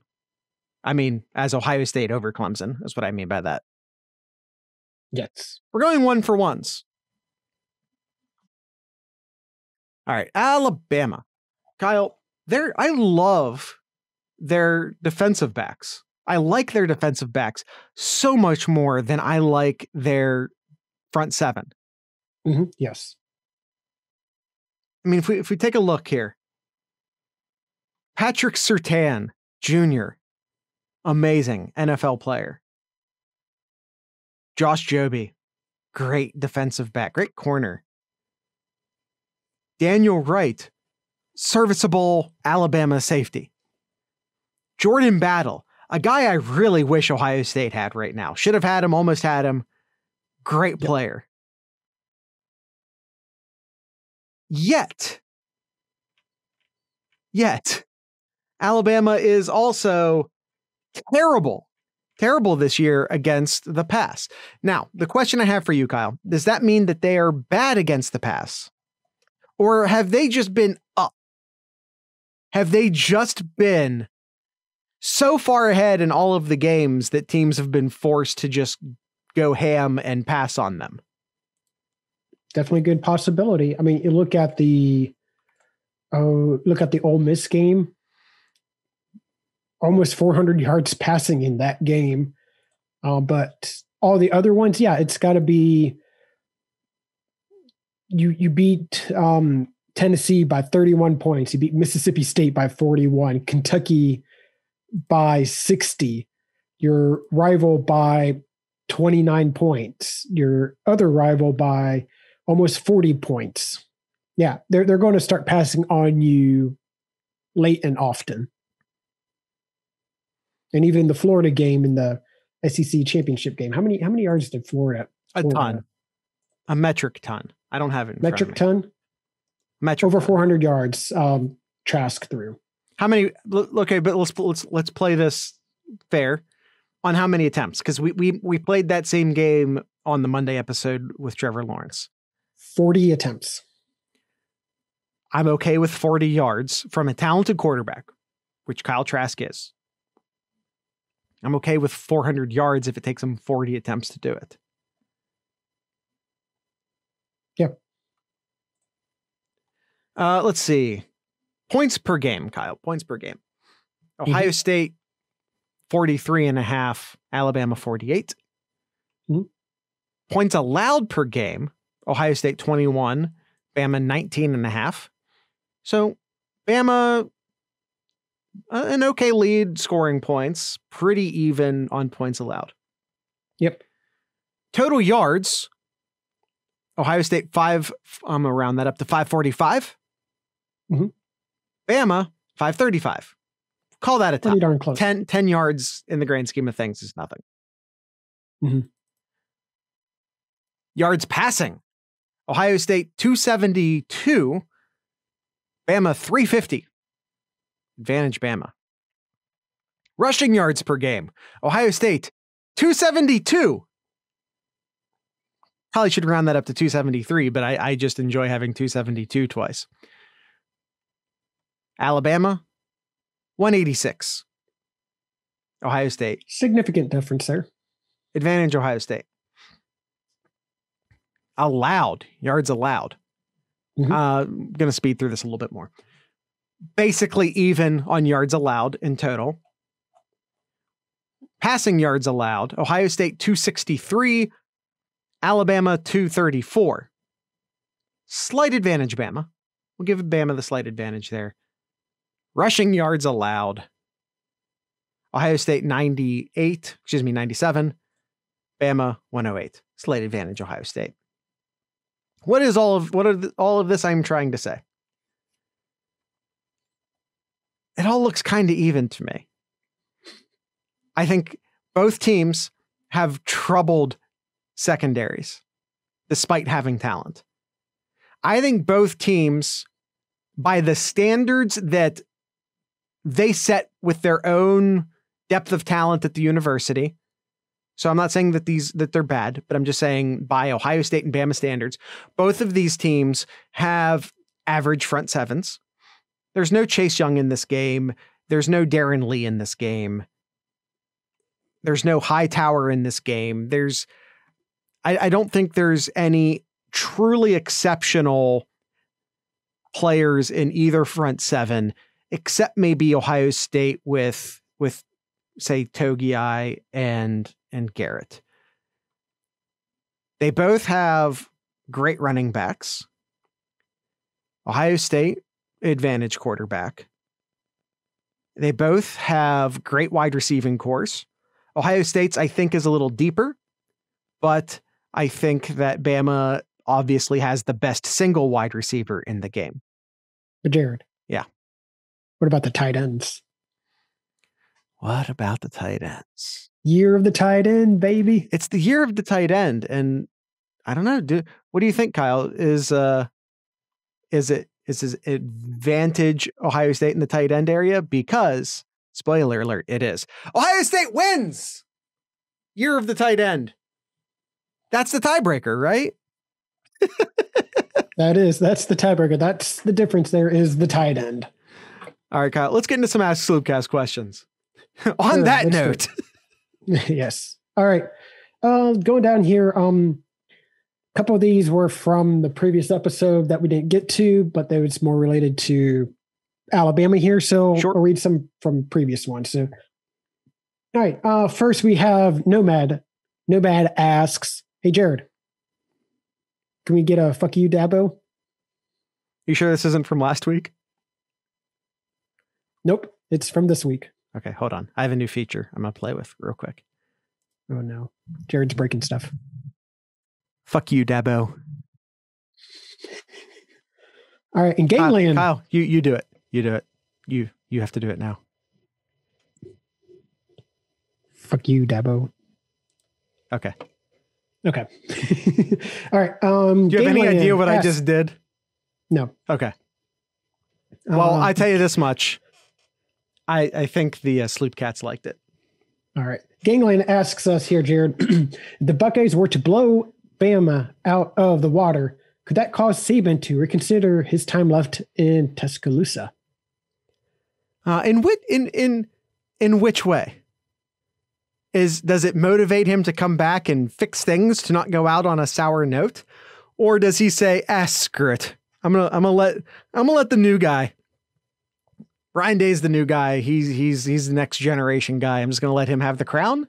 I mean, as Ohio State over Clemson, is what I mean by that. Yes. We're going one for ones. All right, Alabama. Kyle, there I love their defensive backs. I like their defensive backs so much more than I like their front 7 Mm-hmm. Yes. I mean, if we if we take a look here, Patrick Surtain Jr., amazing NFL player. Josh Jobe, great defensive back, great corner. Daniel Wright, serviceable Alabama safety. Jordan Battle, a guy I really wish Ohio State had right now. Should have had him, almost had him. Great Yep. player. Yet, yet, Alabama is also terrible, terrible this year against the pass. Now, the question I have for you, Kyle, does that mean that they are bad against the pass? Or have they just been up? Have they just been so far ahead in all of the games that teams have been forced to just go ham and pass on them? Definitely good possibility. I mean, you look at the oh, look at the Ole Miss game. Almost 400 yards passing in that game, uh, but all the other ones, yeah, it's got to be. You you beat um, Tennessee by 31 points. You beat Mississippi State by 41. Kentucky by 60. Your rival by 29 points. Your other rival by almost 40 points. Yeah, they're they're going to start passing on you late and often. And even the Florida game in the SEC championship game, how many how many yards did Florida? A ton, a metric ton. I don't have it in front of metric me. ton Metric over 400 yards. Um, Trask through. How many? Okay, but let's let's let's play this fair on how many attempts because we we we played that same game on the Monday episode with Trevor Lawrence. 40 attempts. I'm okay with 40 yards from a talented quarterback, which Kyle Trask is. I'm okay with 400 yards if it takes him 40 attempts to do it. Yep. Uh, let's see. Points per game, Kyle. Points per game. Ohio State 43 and a half, Alabama 48. Mhm. Points allowed per game, Ohio State 21, Bama 19 and a half. So Bama, an okay lead scoring points, pretty even on points allowed. Yep. Total yards, Ohio State five, I'm gonna round that up to 545. Mhm. Bama 535. Call that a tie. Pretty darn close. 10, 10 yards in the grand scheme of things is nothing. Mhm. Yards passing. Ohio State 272. Bama 350. Advantage Bama. Rushing yards per game. Ohio State 272. Probably should round that up to 273, but I, I just enjoy having 272 twice. Alabama 186. Ohio State. Significant difference there. Advantage Ohio State. Allowed. Yards allowed. Mhm. Uh, I'm going to speed through this a little bit more. Basically, even on yards allowed in total. Passing yards allowed. Ohio State 263. Alabama 234. Slight advantage, Bama. We'll give Bama the slight advantage there. Rushing yards allowed. Ohio State 98, excuse me, 97. Bama 108. Slight advantage, Ohio State. What is all of what are the, all of this I'm trying to say? It all looks kind of even to me. I think both teams have troubled secondaries despite having talent. I think both teams by the standards that they set with their own depth of talent at the university. So I'm not saying that these that they're bad, but I'm just saying by Ohio State and Bama standards, both of these teams have average front sevens. There's no Chase Young in this game. There's no Darron Lee in this game. There's no Hightower in this game. There's, I, I don't think there's any truly exceptional players in either front seven, except maybe Ohio State with with say Togiai and and Garrett. They both have great running backs. Ohio State advantage quarterback. They both have great wide receiving cores. Ohio State's, I think, is a little deeper, but I think that Bama obviously has the best single wide receiver in the game. Jared. What about the tight ends? What about the tight ends? Year of the tight end, baby. It's the year of the tight end, and I don't know. Do what do you think, Kyle? Is uh, is it is his advantage Ohio State in the tight end area? Because spoiler alert, it is. Ohio State wins. Year of the tight end. That's the tiebreaker, right? [LAUGHS] that is. That's the tiebreaker. That's the difference. There is the tight end. All right, Kyle. Let's get into some Ask Sloopcast questions. [LAUGHS] On sure, that note. [LAUGHS] [LAUGHS] yes. All right. Uh, going down here. Um, a couple of these were from the previous episode that we didn't get to, but they was more related to Alabama here. So sure. I'll read some from previous ones. So, all right. Uh, first, we have Nomad. Nomad asks, "Hey Jared, can we get a fuck you, Dabo?" You sure this isn't from last week? Nope, it's from this week. Okay, hold on. I have a new feature I'm gonna play with real quick. Oh no, Jared's breaking stuff. Fuck you, Dabo. [LAUGHS] All right, in Gangland. Kyle, Kyle, you you do it. You do it. You you have to do it now. Fuck you, Dabo. Okay. Okay. [LAUGHS] All right. Um, do you have any idea what I just did? No. Okay. Well, uh, I tell you this much. I I think the uh, Sloop Cats liked it. All right. Gangland asks us here, Jared. [CLEARS THROAT] the Buckeyes were to blow Bama out of the water, could that cause Saban to reconsider his time left in Tuscaloosa? Uh, in which in in in which way? Is does it motivate him to come back and fix things to not go out on a sour note, or does he say, "Ah, screw it. I'm gonna I'm gonna let I'm gonna let the new guy." Ryan Day's the new guy. He's he's he's the next generation guy. I'm just gonna let him have the crown.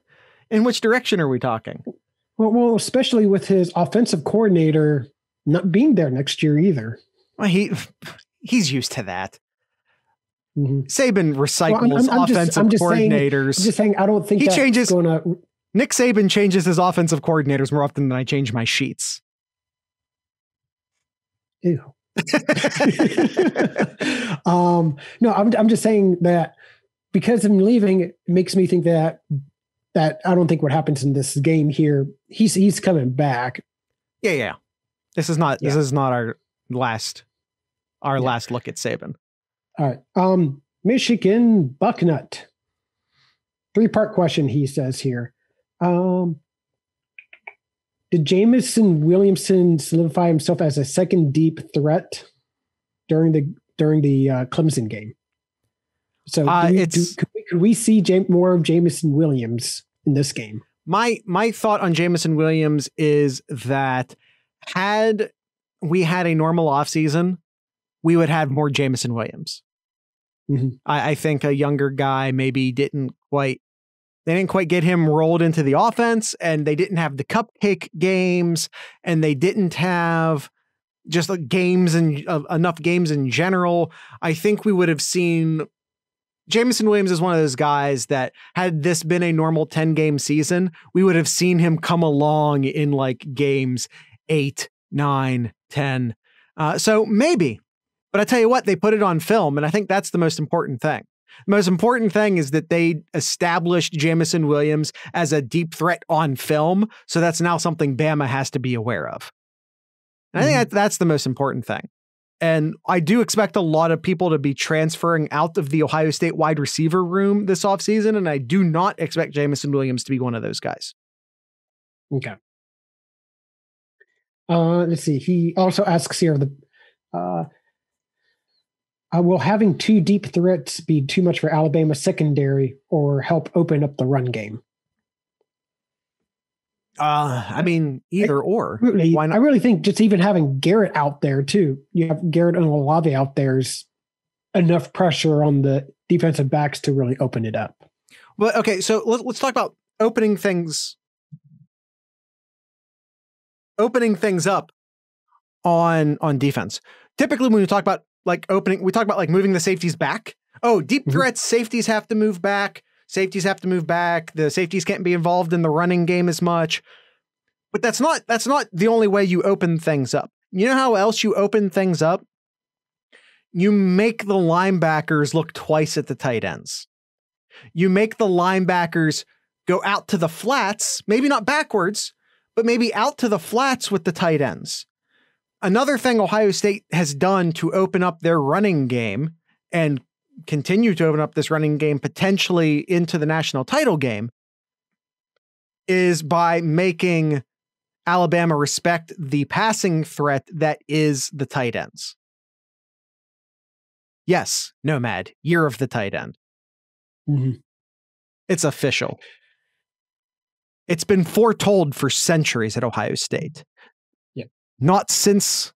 In which direction are we talking? Well, well, especially with his offensive coordinator not being there next year either. Well, he [LAUGHS] he's used to that. Mm-hmm. Saban recycles well, I'm, I'm, I'm offensive just, coordinators. Saying, I'm just saying, I don't think he changes. Gonna... Nick Saban changes his offensive coordinators more often than I change my sheets. Ew. [LAUGHS] um, no, I'm I'm just saying that because I'm leaving, it makes me think that that I don't think what happens in this game here. He's he's coming back. Yeah, yeah. This is not yeah. this is not our last our yeah. last look at Saban. All right. Um Michigan Bucknut. Three part question he says here. Um did Jameson Williamson solidify himself as a second deep threat during the during the uh, Clemson game? So uh, we, do, could, we, could, we, see Jam- more of Jameson Williams in this game. My my thought on Jameson Williams is that had we had a normal offseason, we would have more Jameson Williams. Mm-hmm. I, I think a younger guy maybe didn't quite they didn't quite get him rolled into the offense and they didn't have the cupcake games and they didn't have just like games and uh, enough games in general. I think we would have seen Jameson Williams is one of those guys that had this been a normal 10 game season, we would have seen him come along in like games eight, nine, 10. Uh, so maybe, but I tell you what, they put it on film. And I think that's the most important thing. The most important thing is that they established Jameson Williams as a deep threat on film. So that's now something Bama has to be aware of. And mm-hmm. I think mm-hmm. that, that's the most important thing. And I do expect a lot of people to be transferring out of the Ohio State wide receiver room this offseason. And I do not expect Jameson Williams to be one of those guys. Okay. Uh, let's see. He also asks here the uh, uh, will having two deep threats be too much for Alabama secondary or help open up the run game? Uh, I mean, either or. Really, Why not? I really think just even having Garrett out there too. You have Garrett and Olave out there's enough pressure on the defensive backs to really open it up. But okay, so let's let's talk about opening things opening things up on on defense. Typically when you talk about like opening we talk about like moving the safeties back. Oh, deep Mhm. threats, safeties have to move back. Safeties have to move back. The safeties can't be involved in the running game as much. But that's not that's not the only way you open things up. You know how else you open things up? You make the linebackers look twice at the tight ends. You make the linebackers go out to the flats, maybe not backwards, but maybe out to the flats with the tight ends. Another thing Ohio State has done to open up their running game and continue to open up this running game potentially into the national title game is by making Alabama respect the passing threat that is the tight ends. Yes, Nomad, year of the tight end. Mhm. It's official. It's been foretold for centuries at Ohio State. Not since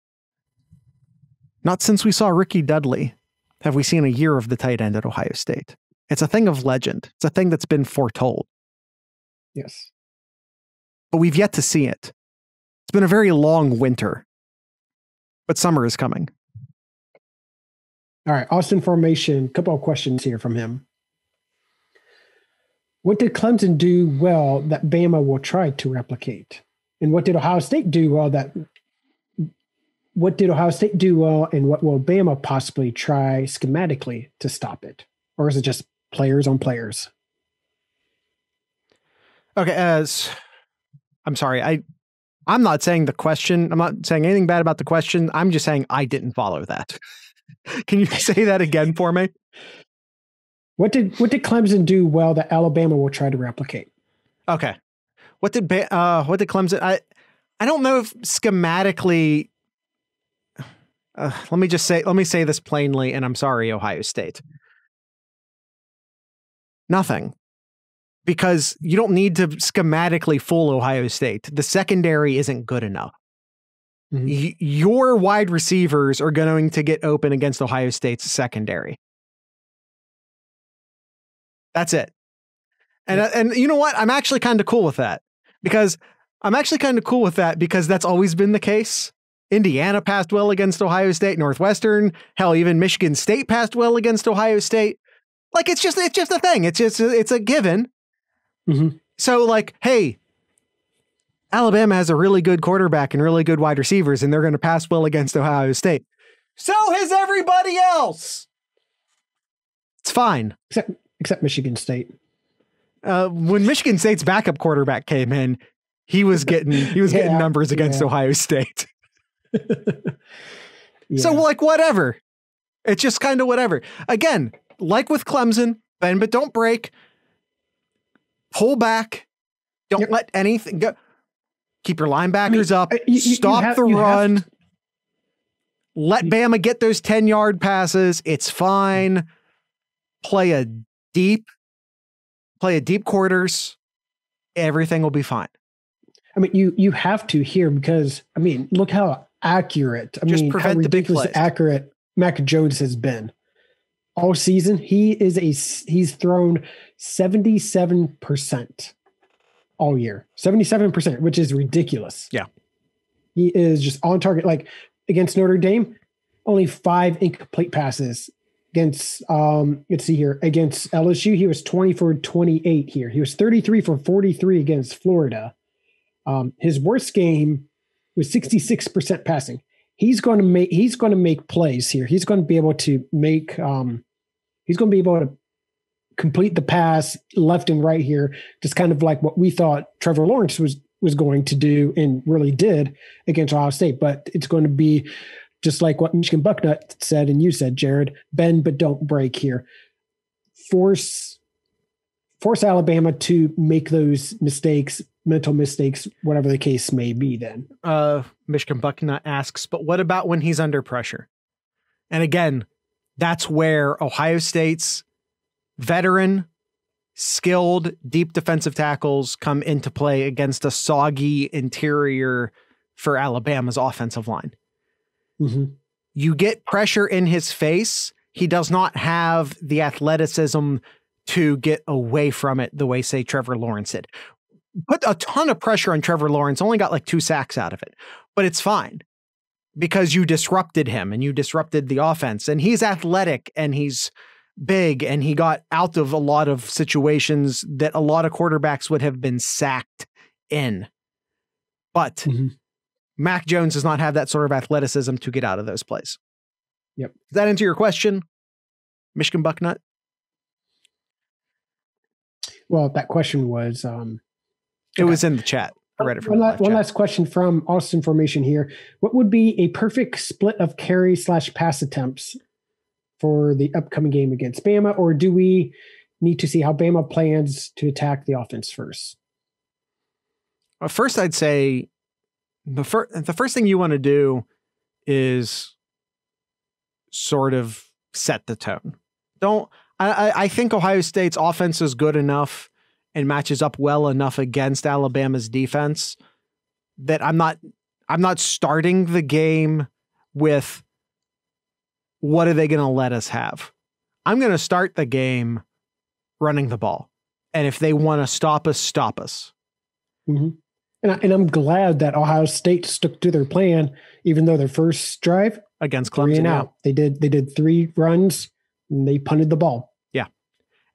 not since we saw Ricky Dudley have we seen a year of the tight end at Ohio State. It's a thing of legend. It's a thing that's been foretold, Yes. but we've yet to see it. It's been a very long winter. But summer is coming. All right, Austin formation. Couple of questions here from him. What did Clemson do well that Bama will try to replicate? And what did Ohio State do well that what did Ohio State do well and what will Bama possibly try schematically to stop it? Or is it just players on players? Okay, as I'm sorry, I I'm not saying the question. I'm not saying anything bad about the question. I'm just saying I didn't follow that. [LAUGHS] Can you say that again for me? What did what did Clemson do well that Alabama will try to replicate? Okay. What did Ba- uh what did Clemson I I don't know if schematically uh, let me just say let me say this plainly and I'm sorry Ohio State. Nothing. Because you don't need to schematically fool Ohio State. The secondary isn't good enough. Mhm. Y- your wide receivers are going to get open against Ohio State's secondary. That's it. And Yeah. and you know what? I'm actually kind of cool with that because I'm actually kind of cool with that because that's always been the case. Indiana passed well against Ohio State, Northwestern, hell, even Michigan State passed well against Ohio State. Like it's just it's just a thing. It's just it's a given. Mhm. So like, hey, Alabama has a really good quarterback and really good wide receivers, and they're going to pass well against Ohio State. So has everybody else. It's fine. Except except Michigan State. Uh, when Michigan State's backup quarterback came in, he was getting he was [LAUGHS] getting Yeah, numbers against yeah. Ohio State. [LAUGHS] Yeah. So like whatever. It's just kind of whatever. Again, like with Clemson, bend but don't break. Pull back. Don't Yep. let anything go. Keep your linebackers up. uh, you- you- you Stop have- the you have run. Let Bama get those 10 yard passes. It's fine. Play a deep, play a deep quarters. Everything will be fine. I mean, you you have to here because I mean, look how accurate. I Just mean, how prevent the big ridiculously accurate Mac Jones has been all season. He is a he's thrown seventy seven percent all year, seventy seven percent, which is ridiculous. Yeah. he is just on target. Like against Notre Dame, only five incomplete passes. Against um, let's see here against LSU, he was twenty for twenty eight. Here, he was thirty three for forty three against Florida. Um, his worst game was 66% passing. He's going to make he's going to make plays here. He's going to be able to make um he's going to be able to complete the pass left and right here, just kind of like what we thought Trevor Lawrence was was going to do and really did against Ohio State. But it's going to be just like what Michigan Bucknut said and you said, Jared, bend but don't break here. Force force Alabama to make those mistakes, mental mistakes, whatever the case may be then. uh, Michigan Bucknut asks, but what about when he's under pressure? And again, that's where Ohio State's veteran, skilled deep defensive tackles come into play against a soggy interior for Alabama's offensive line. hmm You get pressure in his face. He does not have the athleticism to get away from it the way, say, Trevor Lawrence did. Put a ton of pressure on Trevor Lawrence, only got like two sacks out of it, but it's fine because you disrupted him and you disrupted the offense. And he's athletic and he's big and he got out of a lot of situations that a lot of quarterbacks would have been sacked in. But Mhm. Mac Jones does not have that sort of athleticism to get out of those plays. Yep. Does that answer your question, Michigan Bucknut? Well, that question was um, It Okay. was in the chat. I read it from one, the la- one last question from Austin Formation here. What would be a perfect split of carry slash pass attempts for the upcoming game against Bama, or do we need to see how Bama plans to attack the offense first? Well, first, I'd say the first the first thing you want to do is sort of set the tone. Don't I, I think Ohio State's offense is good enough and matches up well enough against Alabama's defense that I'm not I'm not starting the game with what are they going to let us have. I'm going to start the game running the ball. And if they want to stop us, stop us. Mm-hmm. And, I, and I'm glad that Ohio State stuck to their plan, even though their first drive against three Clemson. and yeah. They did they did three runs and they punted the ball.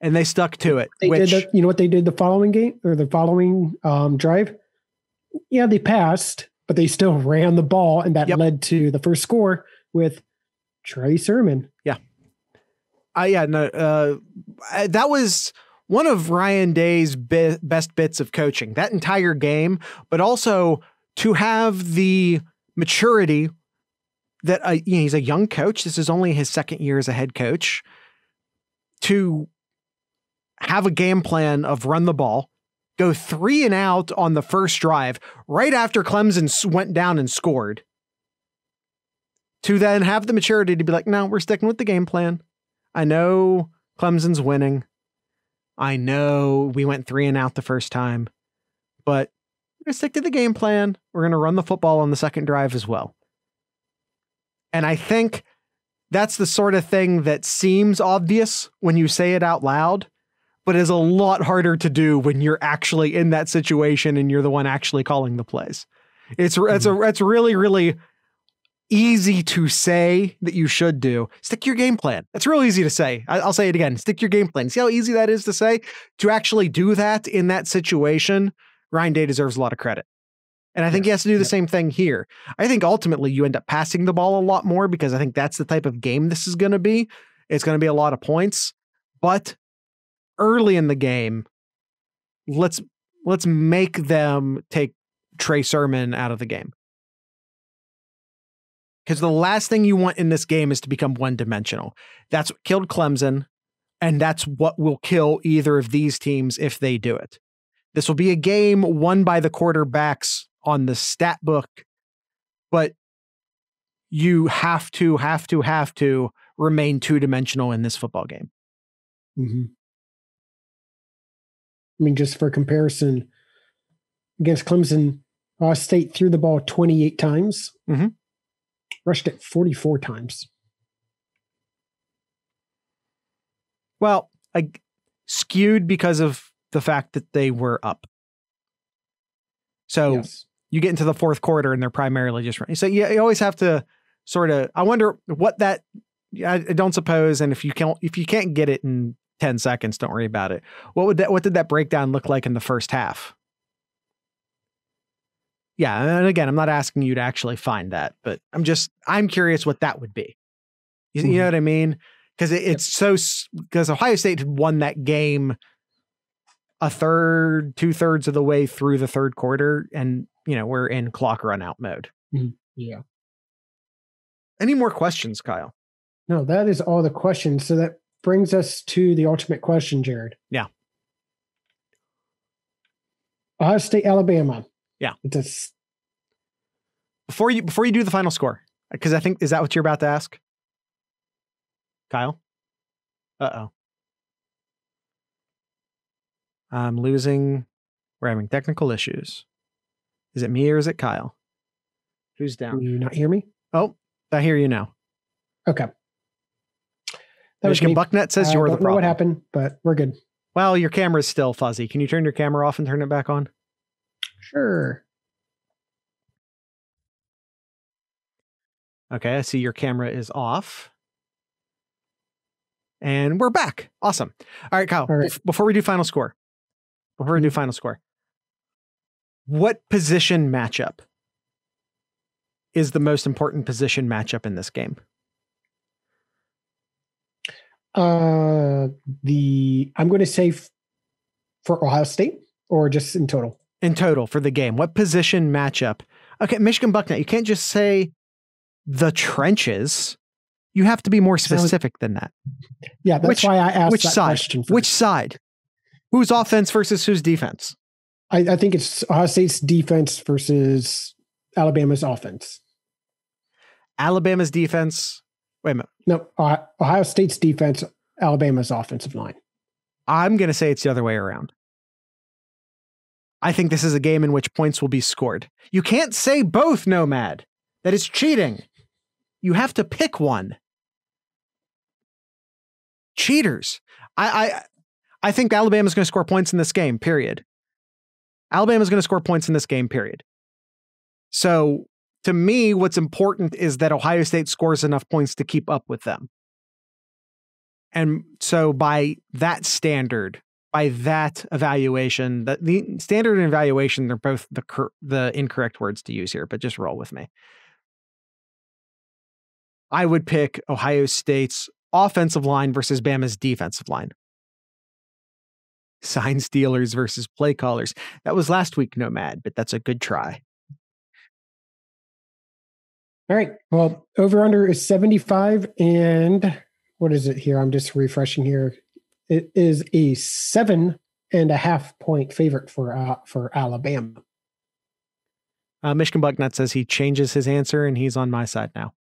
And they stuck to it. They which did the, you know what they did the following game or the following um, drive? Yeah, they passed, but they still [LAUGHS] ran the ball, and that Yep. led to the first score with Trey Sermon. Yeah, I yeah no uh, I- that was one of Ryan Day's be- best bits of coaching that entire game, but also to have the maturity that uh, you know, he's a young coach. This is only his second year as a head coach. To have a game plan of run the ball, go three and out on the first drive, right after Clemson went down and scored. To then have the maturity to be like, no, we're sticking with the game plan. I know Clemson's winning. I know we went three and out the first time, but we're going to stick to the game plan. We're going to run the football on the second drive as well. And I think that's the sort of thing that seems obvious when you say it out loud, but is a lot harder to do when you're actually in that situation and you're the one actually calling the plays. It's it's a mm-hmm. it's really really easy to say that you should do. Stick to your game plan. It's real easy to say. I, I'll say it again. Stick to your game plan. See how easy that is to say? To actually do that in that situation, Ryan Day deserves a lot of credit. And I think he has to do the Yep. same thing here. I think ultimately you end up passing the ball a lot more because I think that's the type of game this is going to be. It's going to be a lot of points, but early in the game, let's let's make them take Trey Sermon out of the game. Because the last thing you want in this game is to become one dimensional. That's what killed Clemson, and that's what will kill either of these teams if they do it. This will be a game won by the quarterbacks on the stat book, but you have to, have to, have to remain two dimensional in this football game. Mm-hmm. I mean, just for comparison, against Clemson, Ohio State threw the ball 28 times, Mhm. rushed it 44 times. Well, I, skewed because of the fact that they were up. So yes. you get into the fourth quarter and they're primarily just running. So you, you always have to sort of. I wonder what that. I, I don't suppose, and if you can't, if you can't get it in ten seconds, don't worry about it. What would that? What did that breakdown look like in the first half? Yeah, and again, I'm not asking you to actually find that, but I'm just I'm curious what that would be. You, you know Mhm. what I mean? Because it, it's so because Ohio State won that game a third, two thirds of the way through the third quarter, and you know we're in clock run out mode. Yeah. Any more questions, Kyle? No, that is all the questions. So that brings us to the ultimate question, Jared. Yeah. Ohio State, Alabama. Yeah. It's Before you before you do the final score, because I think is that what you're about to ask, Kyle? Uh oh. I'm losing. We're having technical issues. Is it me or is it Kyle? Who's Can down? you not hear me? Oh, I hear you now. Okay. That Michigan. Bucknut says you're uh, the don't what happened, but we're good. Well, your camera's still fuzzy. Can you turn your camera off and turn it back on? Sure. Okay, I see your camera is off. And we're back. Awesome. All right, Kyle, All right. before we do final score, before we do mm-hmm. final score, what position matchup is the most important position matchup in this game? Uh, the I'm going to say f- for Ohio State or just in total. in total for the game? What position matchup? Okay, Michigan Bucknut, you can't just say the trenches. You have to be more specific than that. Yeah, that's Which- why I asked which that side? Which side? Who's offense versus whose defense? I, I think it's Ohio State's defense versus Alabama's offense. Alabama's defense. Wait a minute. No, Ohio, Ohio State's defense, Alabama's offensive line. I'm going to say it's the other way around. I think this is a game in which points will be scored. You can't say both, Nomad. That is cheating. You have to pick one. Cheaters. I I, I think Alabama's going to score points in this game, period. Alabama's going to score points in this game, period. So to me, what's important is that Ohio State scores enough points to keep up with them. And so by that standard, by that evaluation, that the standard and evaluation, they're both the the incorrect words to use here, but just roll with me. I would pick Ohio State's offensive line versus Bama's defensive line. Sign stealers versus play callers. That was last week, Nomad, but that's a good try. All right. Well, over under is 75. And what is it here? I'm just refreshing here. It is a seven and a half point favorite for uh, for Alabama. Uh, Michigan Bucknut says he changes his answer and he's on my side now.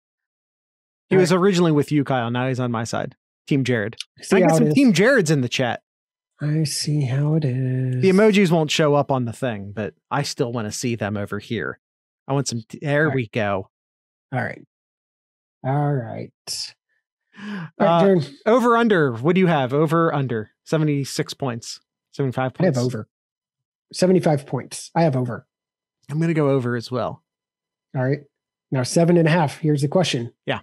He All was originally with you, Kyle. Now he's on my side. Team Jared. See I got some. Team Jared's in the chat. I see how it is. The emojis won't show up on the thing, but I still want to see them over here. I want some. There Right. we go. All right. All right. All right, Uh, over under. What do you have? Over under seventy six points. Seventy five points. I have over 75 points. I have over. I'm gonna go over as well. All right. Now, seven and a half. Here's the question. Yeah.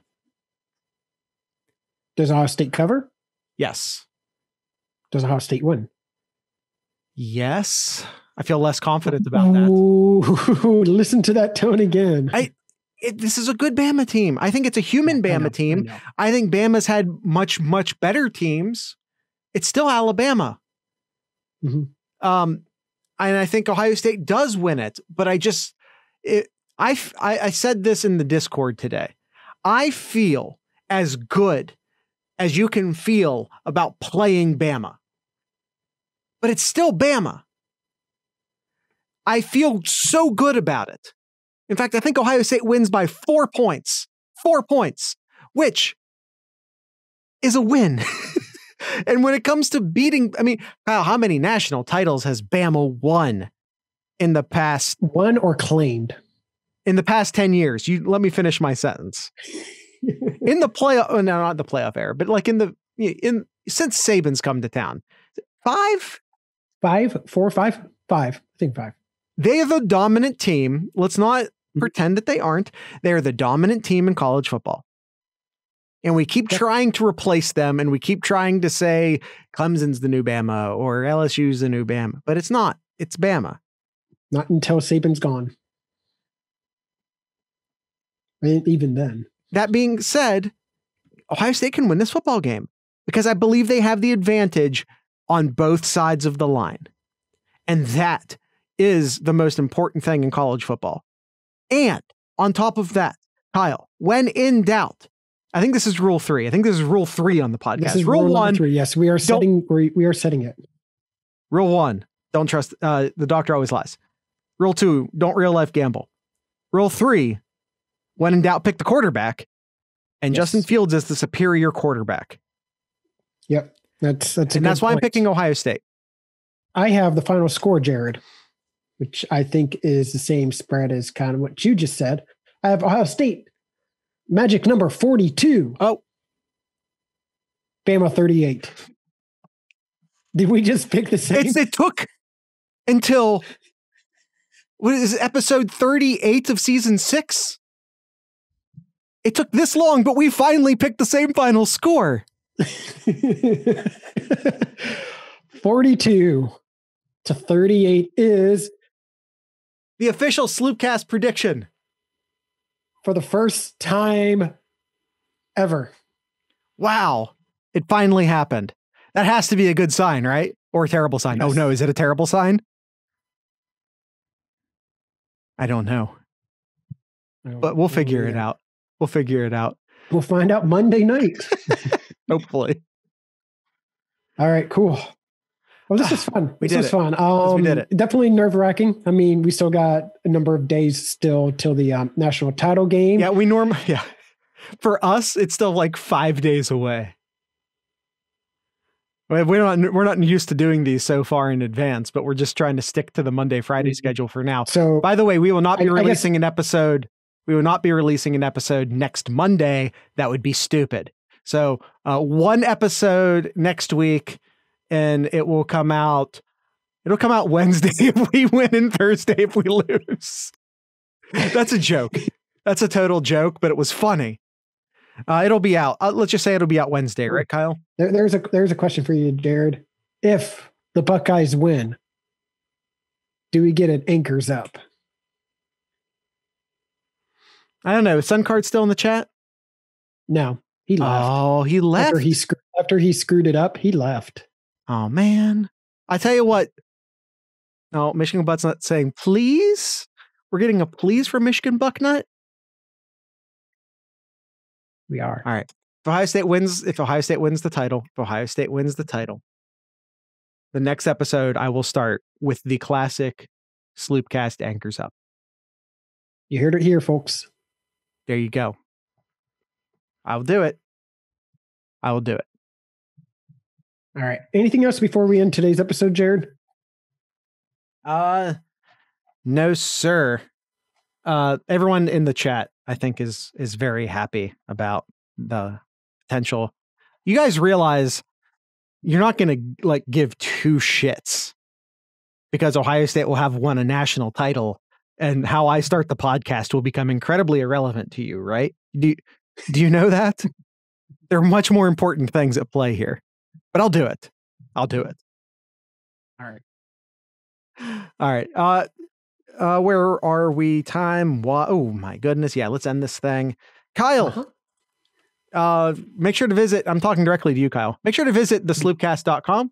Does Ohio State cover? Yes. Does Ohio State win? Yes. I feel less confident about that. Ooh, [LAUGHS] listen to that tone again. I- It, this is a good Bama team. I think it's a human I know, Bama I team. know. I think Bama's had much, much better teams. It's still Alabama. Mhm. Um, and I think Ohio State does win it, but I just, it, I, I, I said this in the Discord today. I feel as good as you can feel about playing Bama, but it's still Bama. I feel so good about it. In fact, I think Ohio State wins by four points. Four points, which is a win. [LAUGHS] and when it comes to beating, I mean, Kyle, how many national titles has Bama won in the past Won or claimed? in the past 10 years? You let me finish my sentence. [LAUGHS] In the playoff, oh, no, not the playoff era, but like in the in since Saban's come to town. Five? five, four, five, five. I think five. They are the dominant team. Let's not. Mm-hmm. pretend that they aren't. They are the dominant team in college football. And we keep trying to replace them and we keep trying to say Clemson's the new Bama or LSU's the new Bama, but it's not. It's Bama. Not until Saban's gone. And even then. That being said, Ohio State can win this football game because I believe they have the advantage on both sides of the line. And that is the most important thing in college football. And on top of that, Kyle, when in doubt, I think this is rule three. I think this is rule three on the podcast. This is rule number one, Three. Yes, we are setting. We, we are setting it. rule one, don't trust, uh, the doctor always lies. Rule two, don't real life gamble. Rule three, when in doubt, pick the quarterback. And Yes. Justin Fields is the superior quarterback. Yep. That's that's and that's why I'm picking Ohio State. I have the final score, Jared, which I think is the same spread as kind of what you just said. I have Ohio State magic number 42. Oh. Bama 38. Did we just pick the same? It's, it took until what is it, episode 38 of season six? It took this long, but we finally picked the same final score. [LAUGHS] 42 to 38 is The official Sloopcast prediction. for the first time ever. Wow. It finally happened. That has to be a good sign, right? Or a terrible sign. Oh no, is it a terrible sign? I don't know, but we'll figure it out. We'll figure it out. We'll find out Monday night. [LAUGHS] Hopefully. All right, cool. Well, this was fun. We this did was it. fun. Um, we did it. Definitely nerve wracking. I mean, we still got a number of days still till the um, national title game. Yeah, we norm [LAUGHS] yeah. For us, it's still like five days away. We- We're not we're not used to doing these so far in advance, but we're just trying to stick to the Monday Friday Mhm. schedule for now. So By the way, we will not be I- I guess- releasing an episode. We will not be releasing an episode next Monday. That would be stupid. So uh, one episode next week, and it will come out. It'll come out Wednesday [LAUGHS] if we win, and Thursday if we lose. That's a joke. That's a total joke, but it was funny. Uh, it'll be out. Uh, let's just say it'll be out Wednesday, right, Kyle? there, there's a there's a question for you, Jared. If the Buckeyes win, do we get an anchors up? I don't know. Is Suncard still in the chat? No, he left. Oh, he left. after he screwed after he screwed it up. He left. Oh man. I tell you what. No, Michigan Butt's not saying please. We're getting a please from Michigan Bucknut. We are. All right. If Ohio State wins, if Ohio State wins the title, if Ohio State wins the title, the next episode I will start with the classic Sloopcast anchors up. You heard it here, folks. There you go. I will do it. I will do it. All right. Anything else before we end today's episode, Jared? Uh no, sir. Uh everyone in the chat, I think, is is very happy about the potential. You guys realize you're not gonna like give two shits because Ohio State will have won a national title and how I start the podcast will become incredibly irrelevant to you, right? Do you, do you know that? [LAUGHS] there are much more important things at play here. But I'll do it. I'll do it. All right. All right. Uh uh where are we? Time wa- oh my goodness. Yeah, let's end this thing. Kyle, Uh-huh. uh make sure to visit. I'm talking directly to you, Kyle. Make sure to visit thesloopcast.com.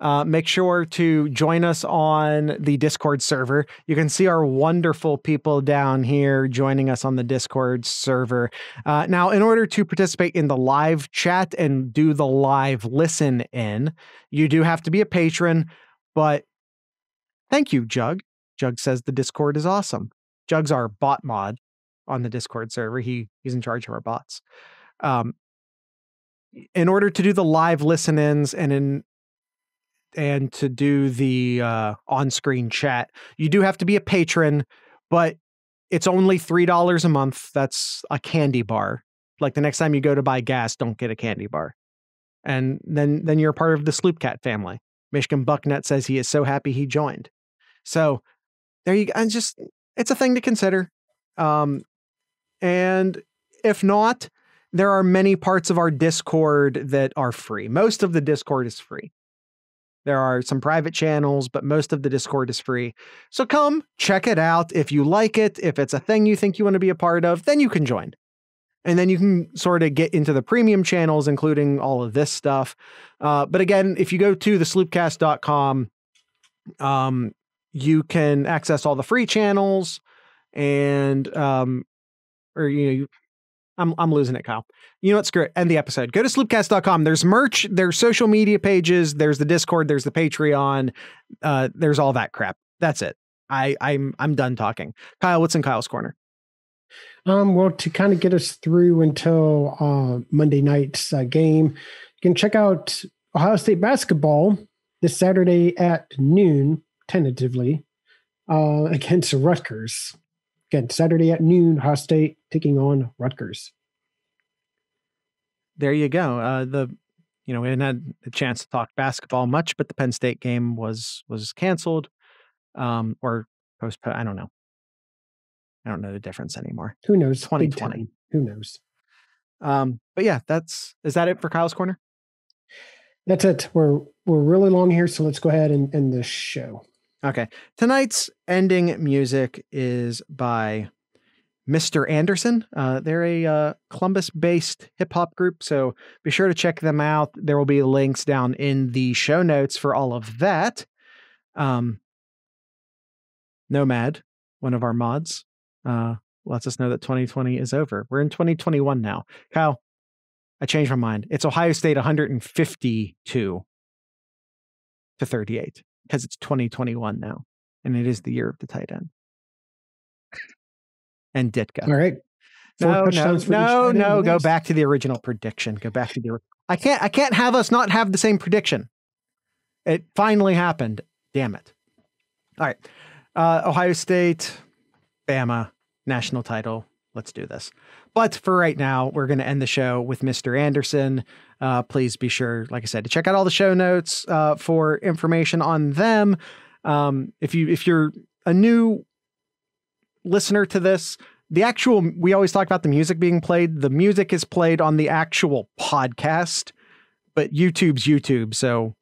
Uh, make sure to join us on the Discord server. You can see our wonderful people down here joining us on the Discord server. Uh, now, in order to participate in the live chat and do the live listen in, you do have to be a patron. But thank you, Jug. Jug says the Discord is awesome. Jug's our bot mod on the Discord server. He he's in charge of our bots. Um, in order to do the live listen-ins and in and to do the uh, on-screen chat, you do have to be a patron, but it's only three dollars a month. That's a candy bar. Like the next time you go to buy gas, don't get a candy bar, and then then you're part of the Sloopcast family. Michigan Bucknut says he is so happy he joined. So there you go. And just it's a thing to consider. Um, and if not, there are many parts of our Discord that are free. Most of the Discord is free. There are some private channels, but most of the Discord is free. So come check it out. If you like it, if it's a thing you think you want to be a part of, then you can join. And then you can sort of get into the premium channels, including all of this stuff. Uh, but again, if you go to thesloopcast.com, um, you can access all the free channels and um, or you know, you, I'm I'm losing it, Kyle. You know what? Screw it. End the episode. Go to sloopcast.com. There's merch, there's social media pages, there's the Discord, there's the Patreon, uh, there's all that crap. That's it. I I'm I'm done talking. Kyle, what's in Kyle's corner? Um, well, to kind of get us through until uh, Monday night's uh, game, you can check out Ohio State basketball this Saturday at noon, tentatively, uh, [LAUGHS] against Rutgers. Again, Saturday at noon, Ohio State taking on Rutgers. There you go. Uh, the you know we hadn't had a chance to talk basketball much, but the Penn State game was was canceled um, or postponed. I don't know. I don't know the difference anymore. Who knows? Twenty twenty. Who knows? Um, but yeah, that's is that it for Kyle's corner? That's it. We're we're really long here, so let's go ahead and end the show. Okay. Tonight's ending music is by Mistar Anderson. Uh, they're a uh, Columbus based hip hop group, so be sure to check them out. There will be links down in the show notes for all of that. Um, Nomad, one of our mods, uh, lets us know that 2020 is over. We're in 2021 now. Kyle, I changed my mind. It's Ohio State 152 to 38 because it's 2021 now, and it is the year of the tight end. And Ditka. All right. Four No, no, touchdowns for each no, no. Go back to the original prediction. Go back to the. I can't. I can't have us not have the same prediction. It finally happened. Damn it! All right, uh, Ohio State, Bama, national title. Let's do this. But for right now, we're going to end the show with Mistar Anderson. Uh, please be sure, like I said, to check out all the show notes uh, for information on them. Um, if you if you're a new listener to this, the actual we always talk about the music being played. The music is played on the actual podcast, but YouTube's YouTube. So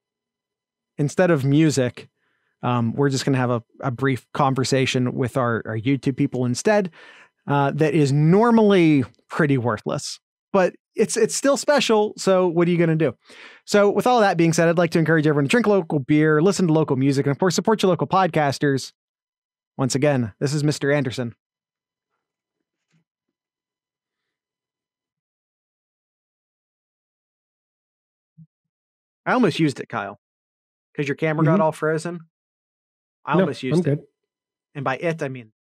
instead of music, um, we're just going to have a, a brief conversation with our, our YouTube people instead. Uh, that is normally pretty worthless, but it's it's still special. So what are you going to do? So with all that being said, I'd like to encourage everyone to drink local beer, listen to local music, and of course support your local podcasters. Once again, this is Mistar Anderson. I almost used it, Kyle, because your camera got Mhm. all frozen. I No, almost I'm used it. good. And by it, I mean.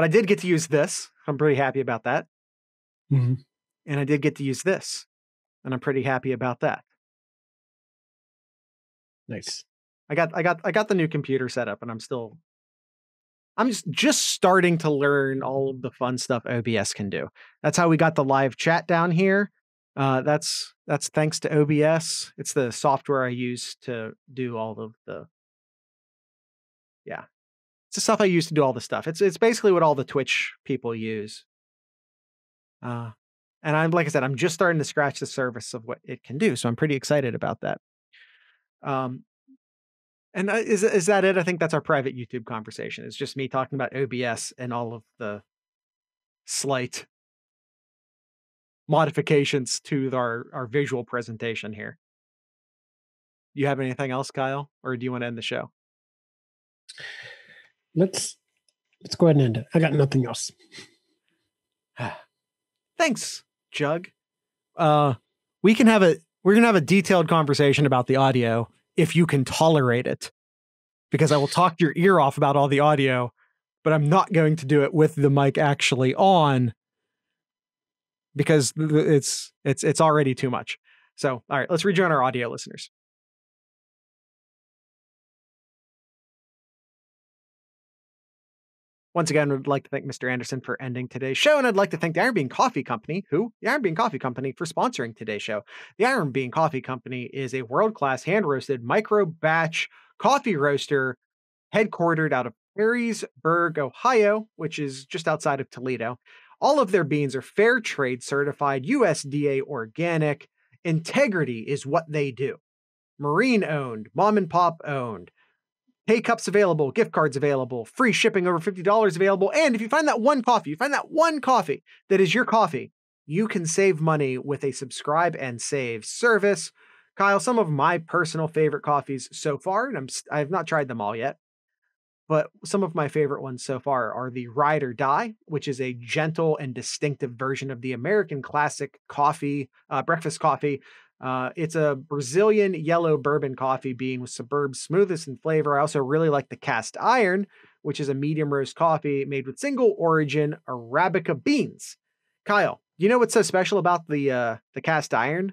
But I did get to use this. I'm pretty happy about that. Mhm. And I did get to use this. And I'm pretty happy about that. Nice. I got I got I got the new computer set up and I'm still I'm just just starting to learn all of the fun stuff OBS can do. That's how we got the live chat down here. Uh, that's that's thanks to OBS. It's the software I use to do all of the Yeah. It's the stuff I use to do all the stuff. It's it's basically what all the Twitch people use. Uh and I'm like I said, I'm just starting to scratch the surface of what it can do. So I'm pretty excited about that. Um and is is that it? I think that's our private YouTube conversation. It's just me talking about OBS and all of the slight modifications to our our visual presentation here. Do you have anything else, Kyle, or do you want to end the show? Let's let's go ahead and end it. I got nothing else. [SIGHS] Thanks, Jug. Uh, we can have a we're gonna have a detailed conversation about the audio if you can tolerate it, because I will talk your ear off about all the audio, but I'm not going to do it with the mic actually on because it's it's it's already too much. So, all right, let's rejoin our audio listeners. Once again, would like to thank Mistar Anderson for ending today's show, and I'd like to thank the Iron Bean Coffee Company, who the Iron Bean Coffee Company, for sponsoring today's show. The Iron Bean Coffee Company is a world-class hand-roasted micro batch coffee roaster headquartered out of Perrysburg, Ohio, which is just outside of Toledo. All of their beans are fair trade certified, USDA organic. Integrity is what they do. Marine owned, mom and pop owned. K-Cups available, gift cards available, free shipping over $50 available. And if you find that one coffee, you find that one coffee that is your coffee, you can save money with a subscribe and save service. Kyle, some of my personal favorite coffees so far, and I'm s- I have not tried them all yet, but some of my favorite ones so far are the Ride or Die, which is a gentle and distinctive version of the American classic coffee, uh, breakfast coffee. Uh, it's a Brazilian yellow bourbon coffee bean with superb smoothness and flavor. I also really like the cast iron, which is a medium roast coffee made with single origin Arabica beans. Kyle, You know what's so special about the uh, the cast iron?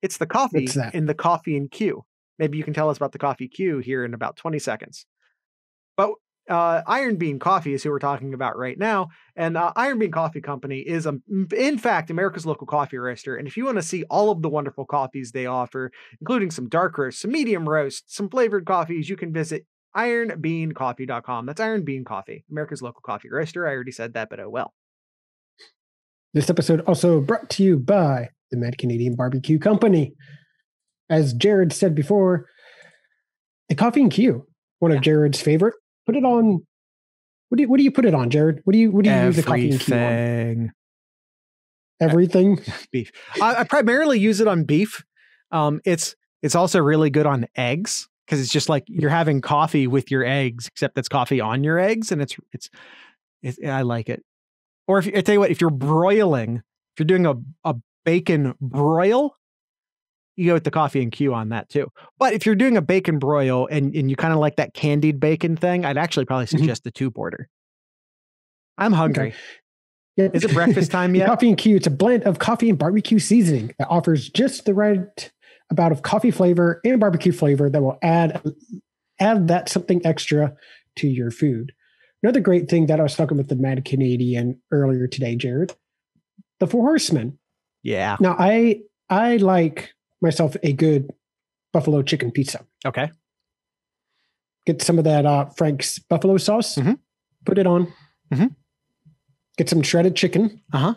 It's the coffee in the coffee and Q. Maybe you can tell us about the coffee Q here in about 20 seconds. But uh, Iron Bean Coffee is who we're talking about right now. And uh, Iron Bean Coffee Company is, um, in fact, America's local coffee roaster. And if you want to see all of the wonderful coffees they offer, including some dark roast, some medium roast, some flavored coffees, you can visit ironbeancoffee.com. That's Iron Bean Coffee, America's local coffee roaster. I already said that, but oh well. This episode also brought to you by the Mad Canadian Barbecue Company. As Jared said before, the coffee and Q, one of Jared's favorite. Put it on. What do you what do you put it on, Jared? What do you what do you use the coffee and on? Everything. Everything. [LAUGHS] beef. I, I primarily use it on beef. Um, it's it's also really good on eggs because it's just like you're having coffee with your eggs, except it's coffee on your eggs, and it's it's, it's I like it. Or if I tell you what, if you're broiling, if you're doing a a bacon broil, you go with the coffee and Q on that too. But if you're doing a bacon broil and and you kind of like that candied bacon thing, I'd actually probably Mhm. suggest the two border. I'm hungry. Yeah. Is it breakfast [LAUGHS] time yet? Coffee and Q, it's a blend of coffee and barbecue seasoning that offers just the right amount of coffee flavor and barbecue flavor that will add add that something extra to your food. Another great thing that I was talking with the Mad Canadian earlier today, Jared, the Four Horsemen. Yeah. Now I I like myself a good buffalo chicken pizza. Okay. Get some of that uh, Frank's buffalo sauce, Mhm. put it on. Mhm. Get some shredded chicken, Uh huh.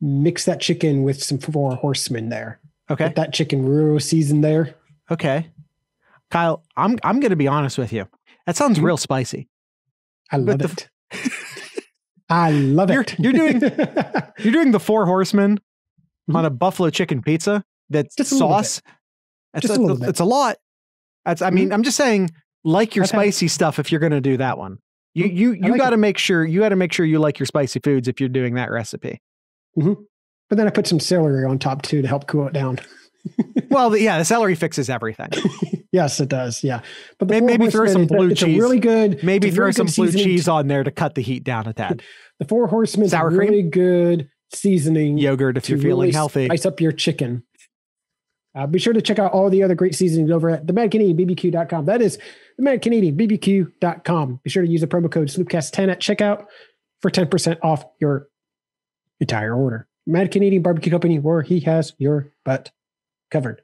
mix that chicken with some Four Horsemen there. Okay. Get that chicken real seasoned there. Okay. Kyle, I'm I'm gonna be honest with you. That sounds real spicy. I love it. [LAUGHS] I love You're- it. you're doing- [LAUGHS] You're doing the four horsemen on a buffalo chicken pizza that's Mm-hmm. Just a sauce. That's Just a bit. It's a lot. That's I mean, I'm just saying, like your I've spicy stuff if you're gonna do that one. You you you like gotta make sure you gotta make sure you like your spicy foods if you're doing that recipe. but then I put some celery on top too to help cool it down. well, the, [LAUGHS] yeah, the celery fixes everything. yes, it does. Yeah, but the May- Four maybe throw some it's a- blue it's cheese. A really good. Maybe throw really some blue seasoning. cheese on there to cut the heat down a tad. [LAUGHS] The Four Horsemen, Sour a cream? really good seasoning. Yogurt if you're feeling really healthy. Spice up your chicken. Uh, be sure to check out all the other great seasonings over at the madcanadianbbq.com. That is the madcanadianbbq.com. Be sure to use the promo code SloopCast10 at checkout for 10% off your entire order. Mad Canadian Barbecue Company, where he has your butt covered.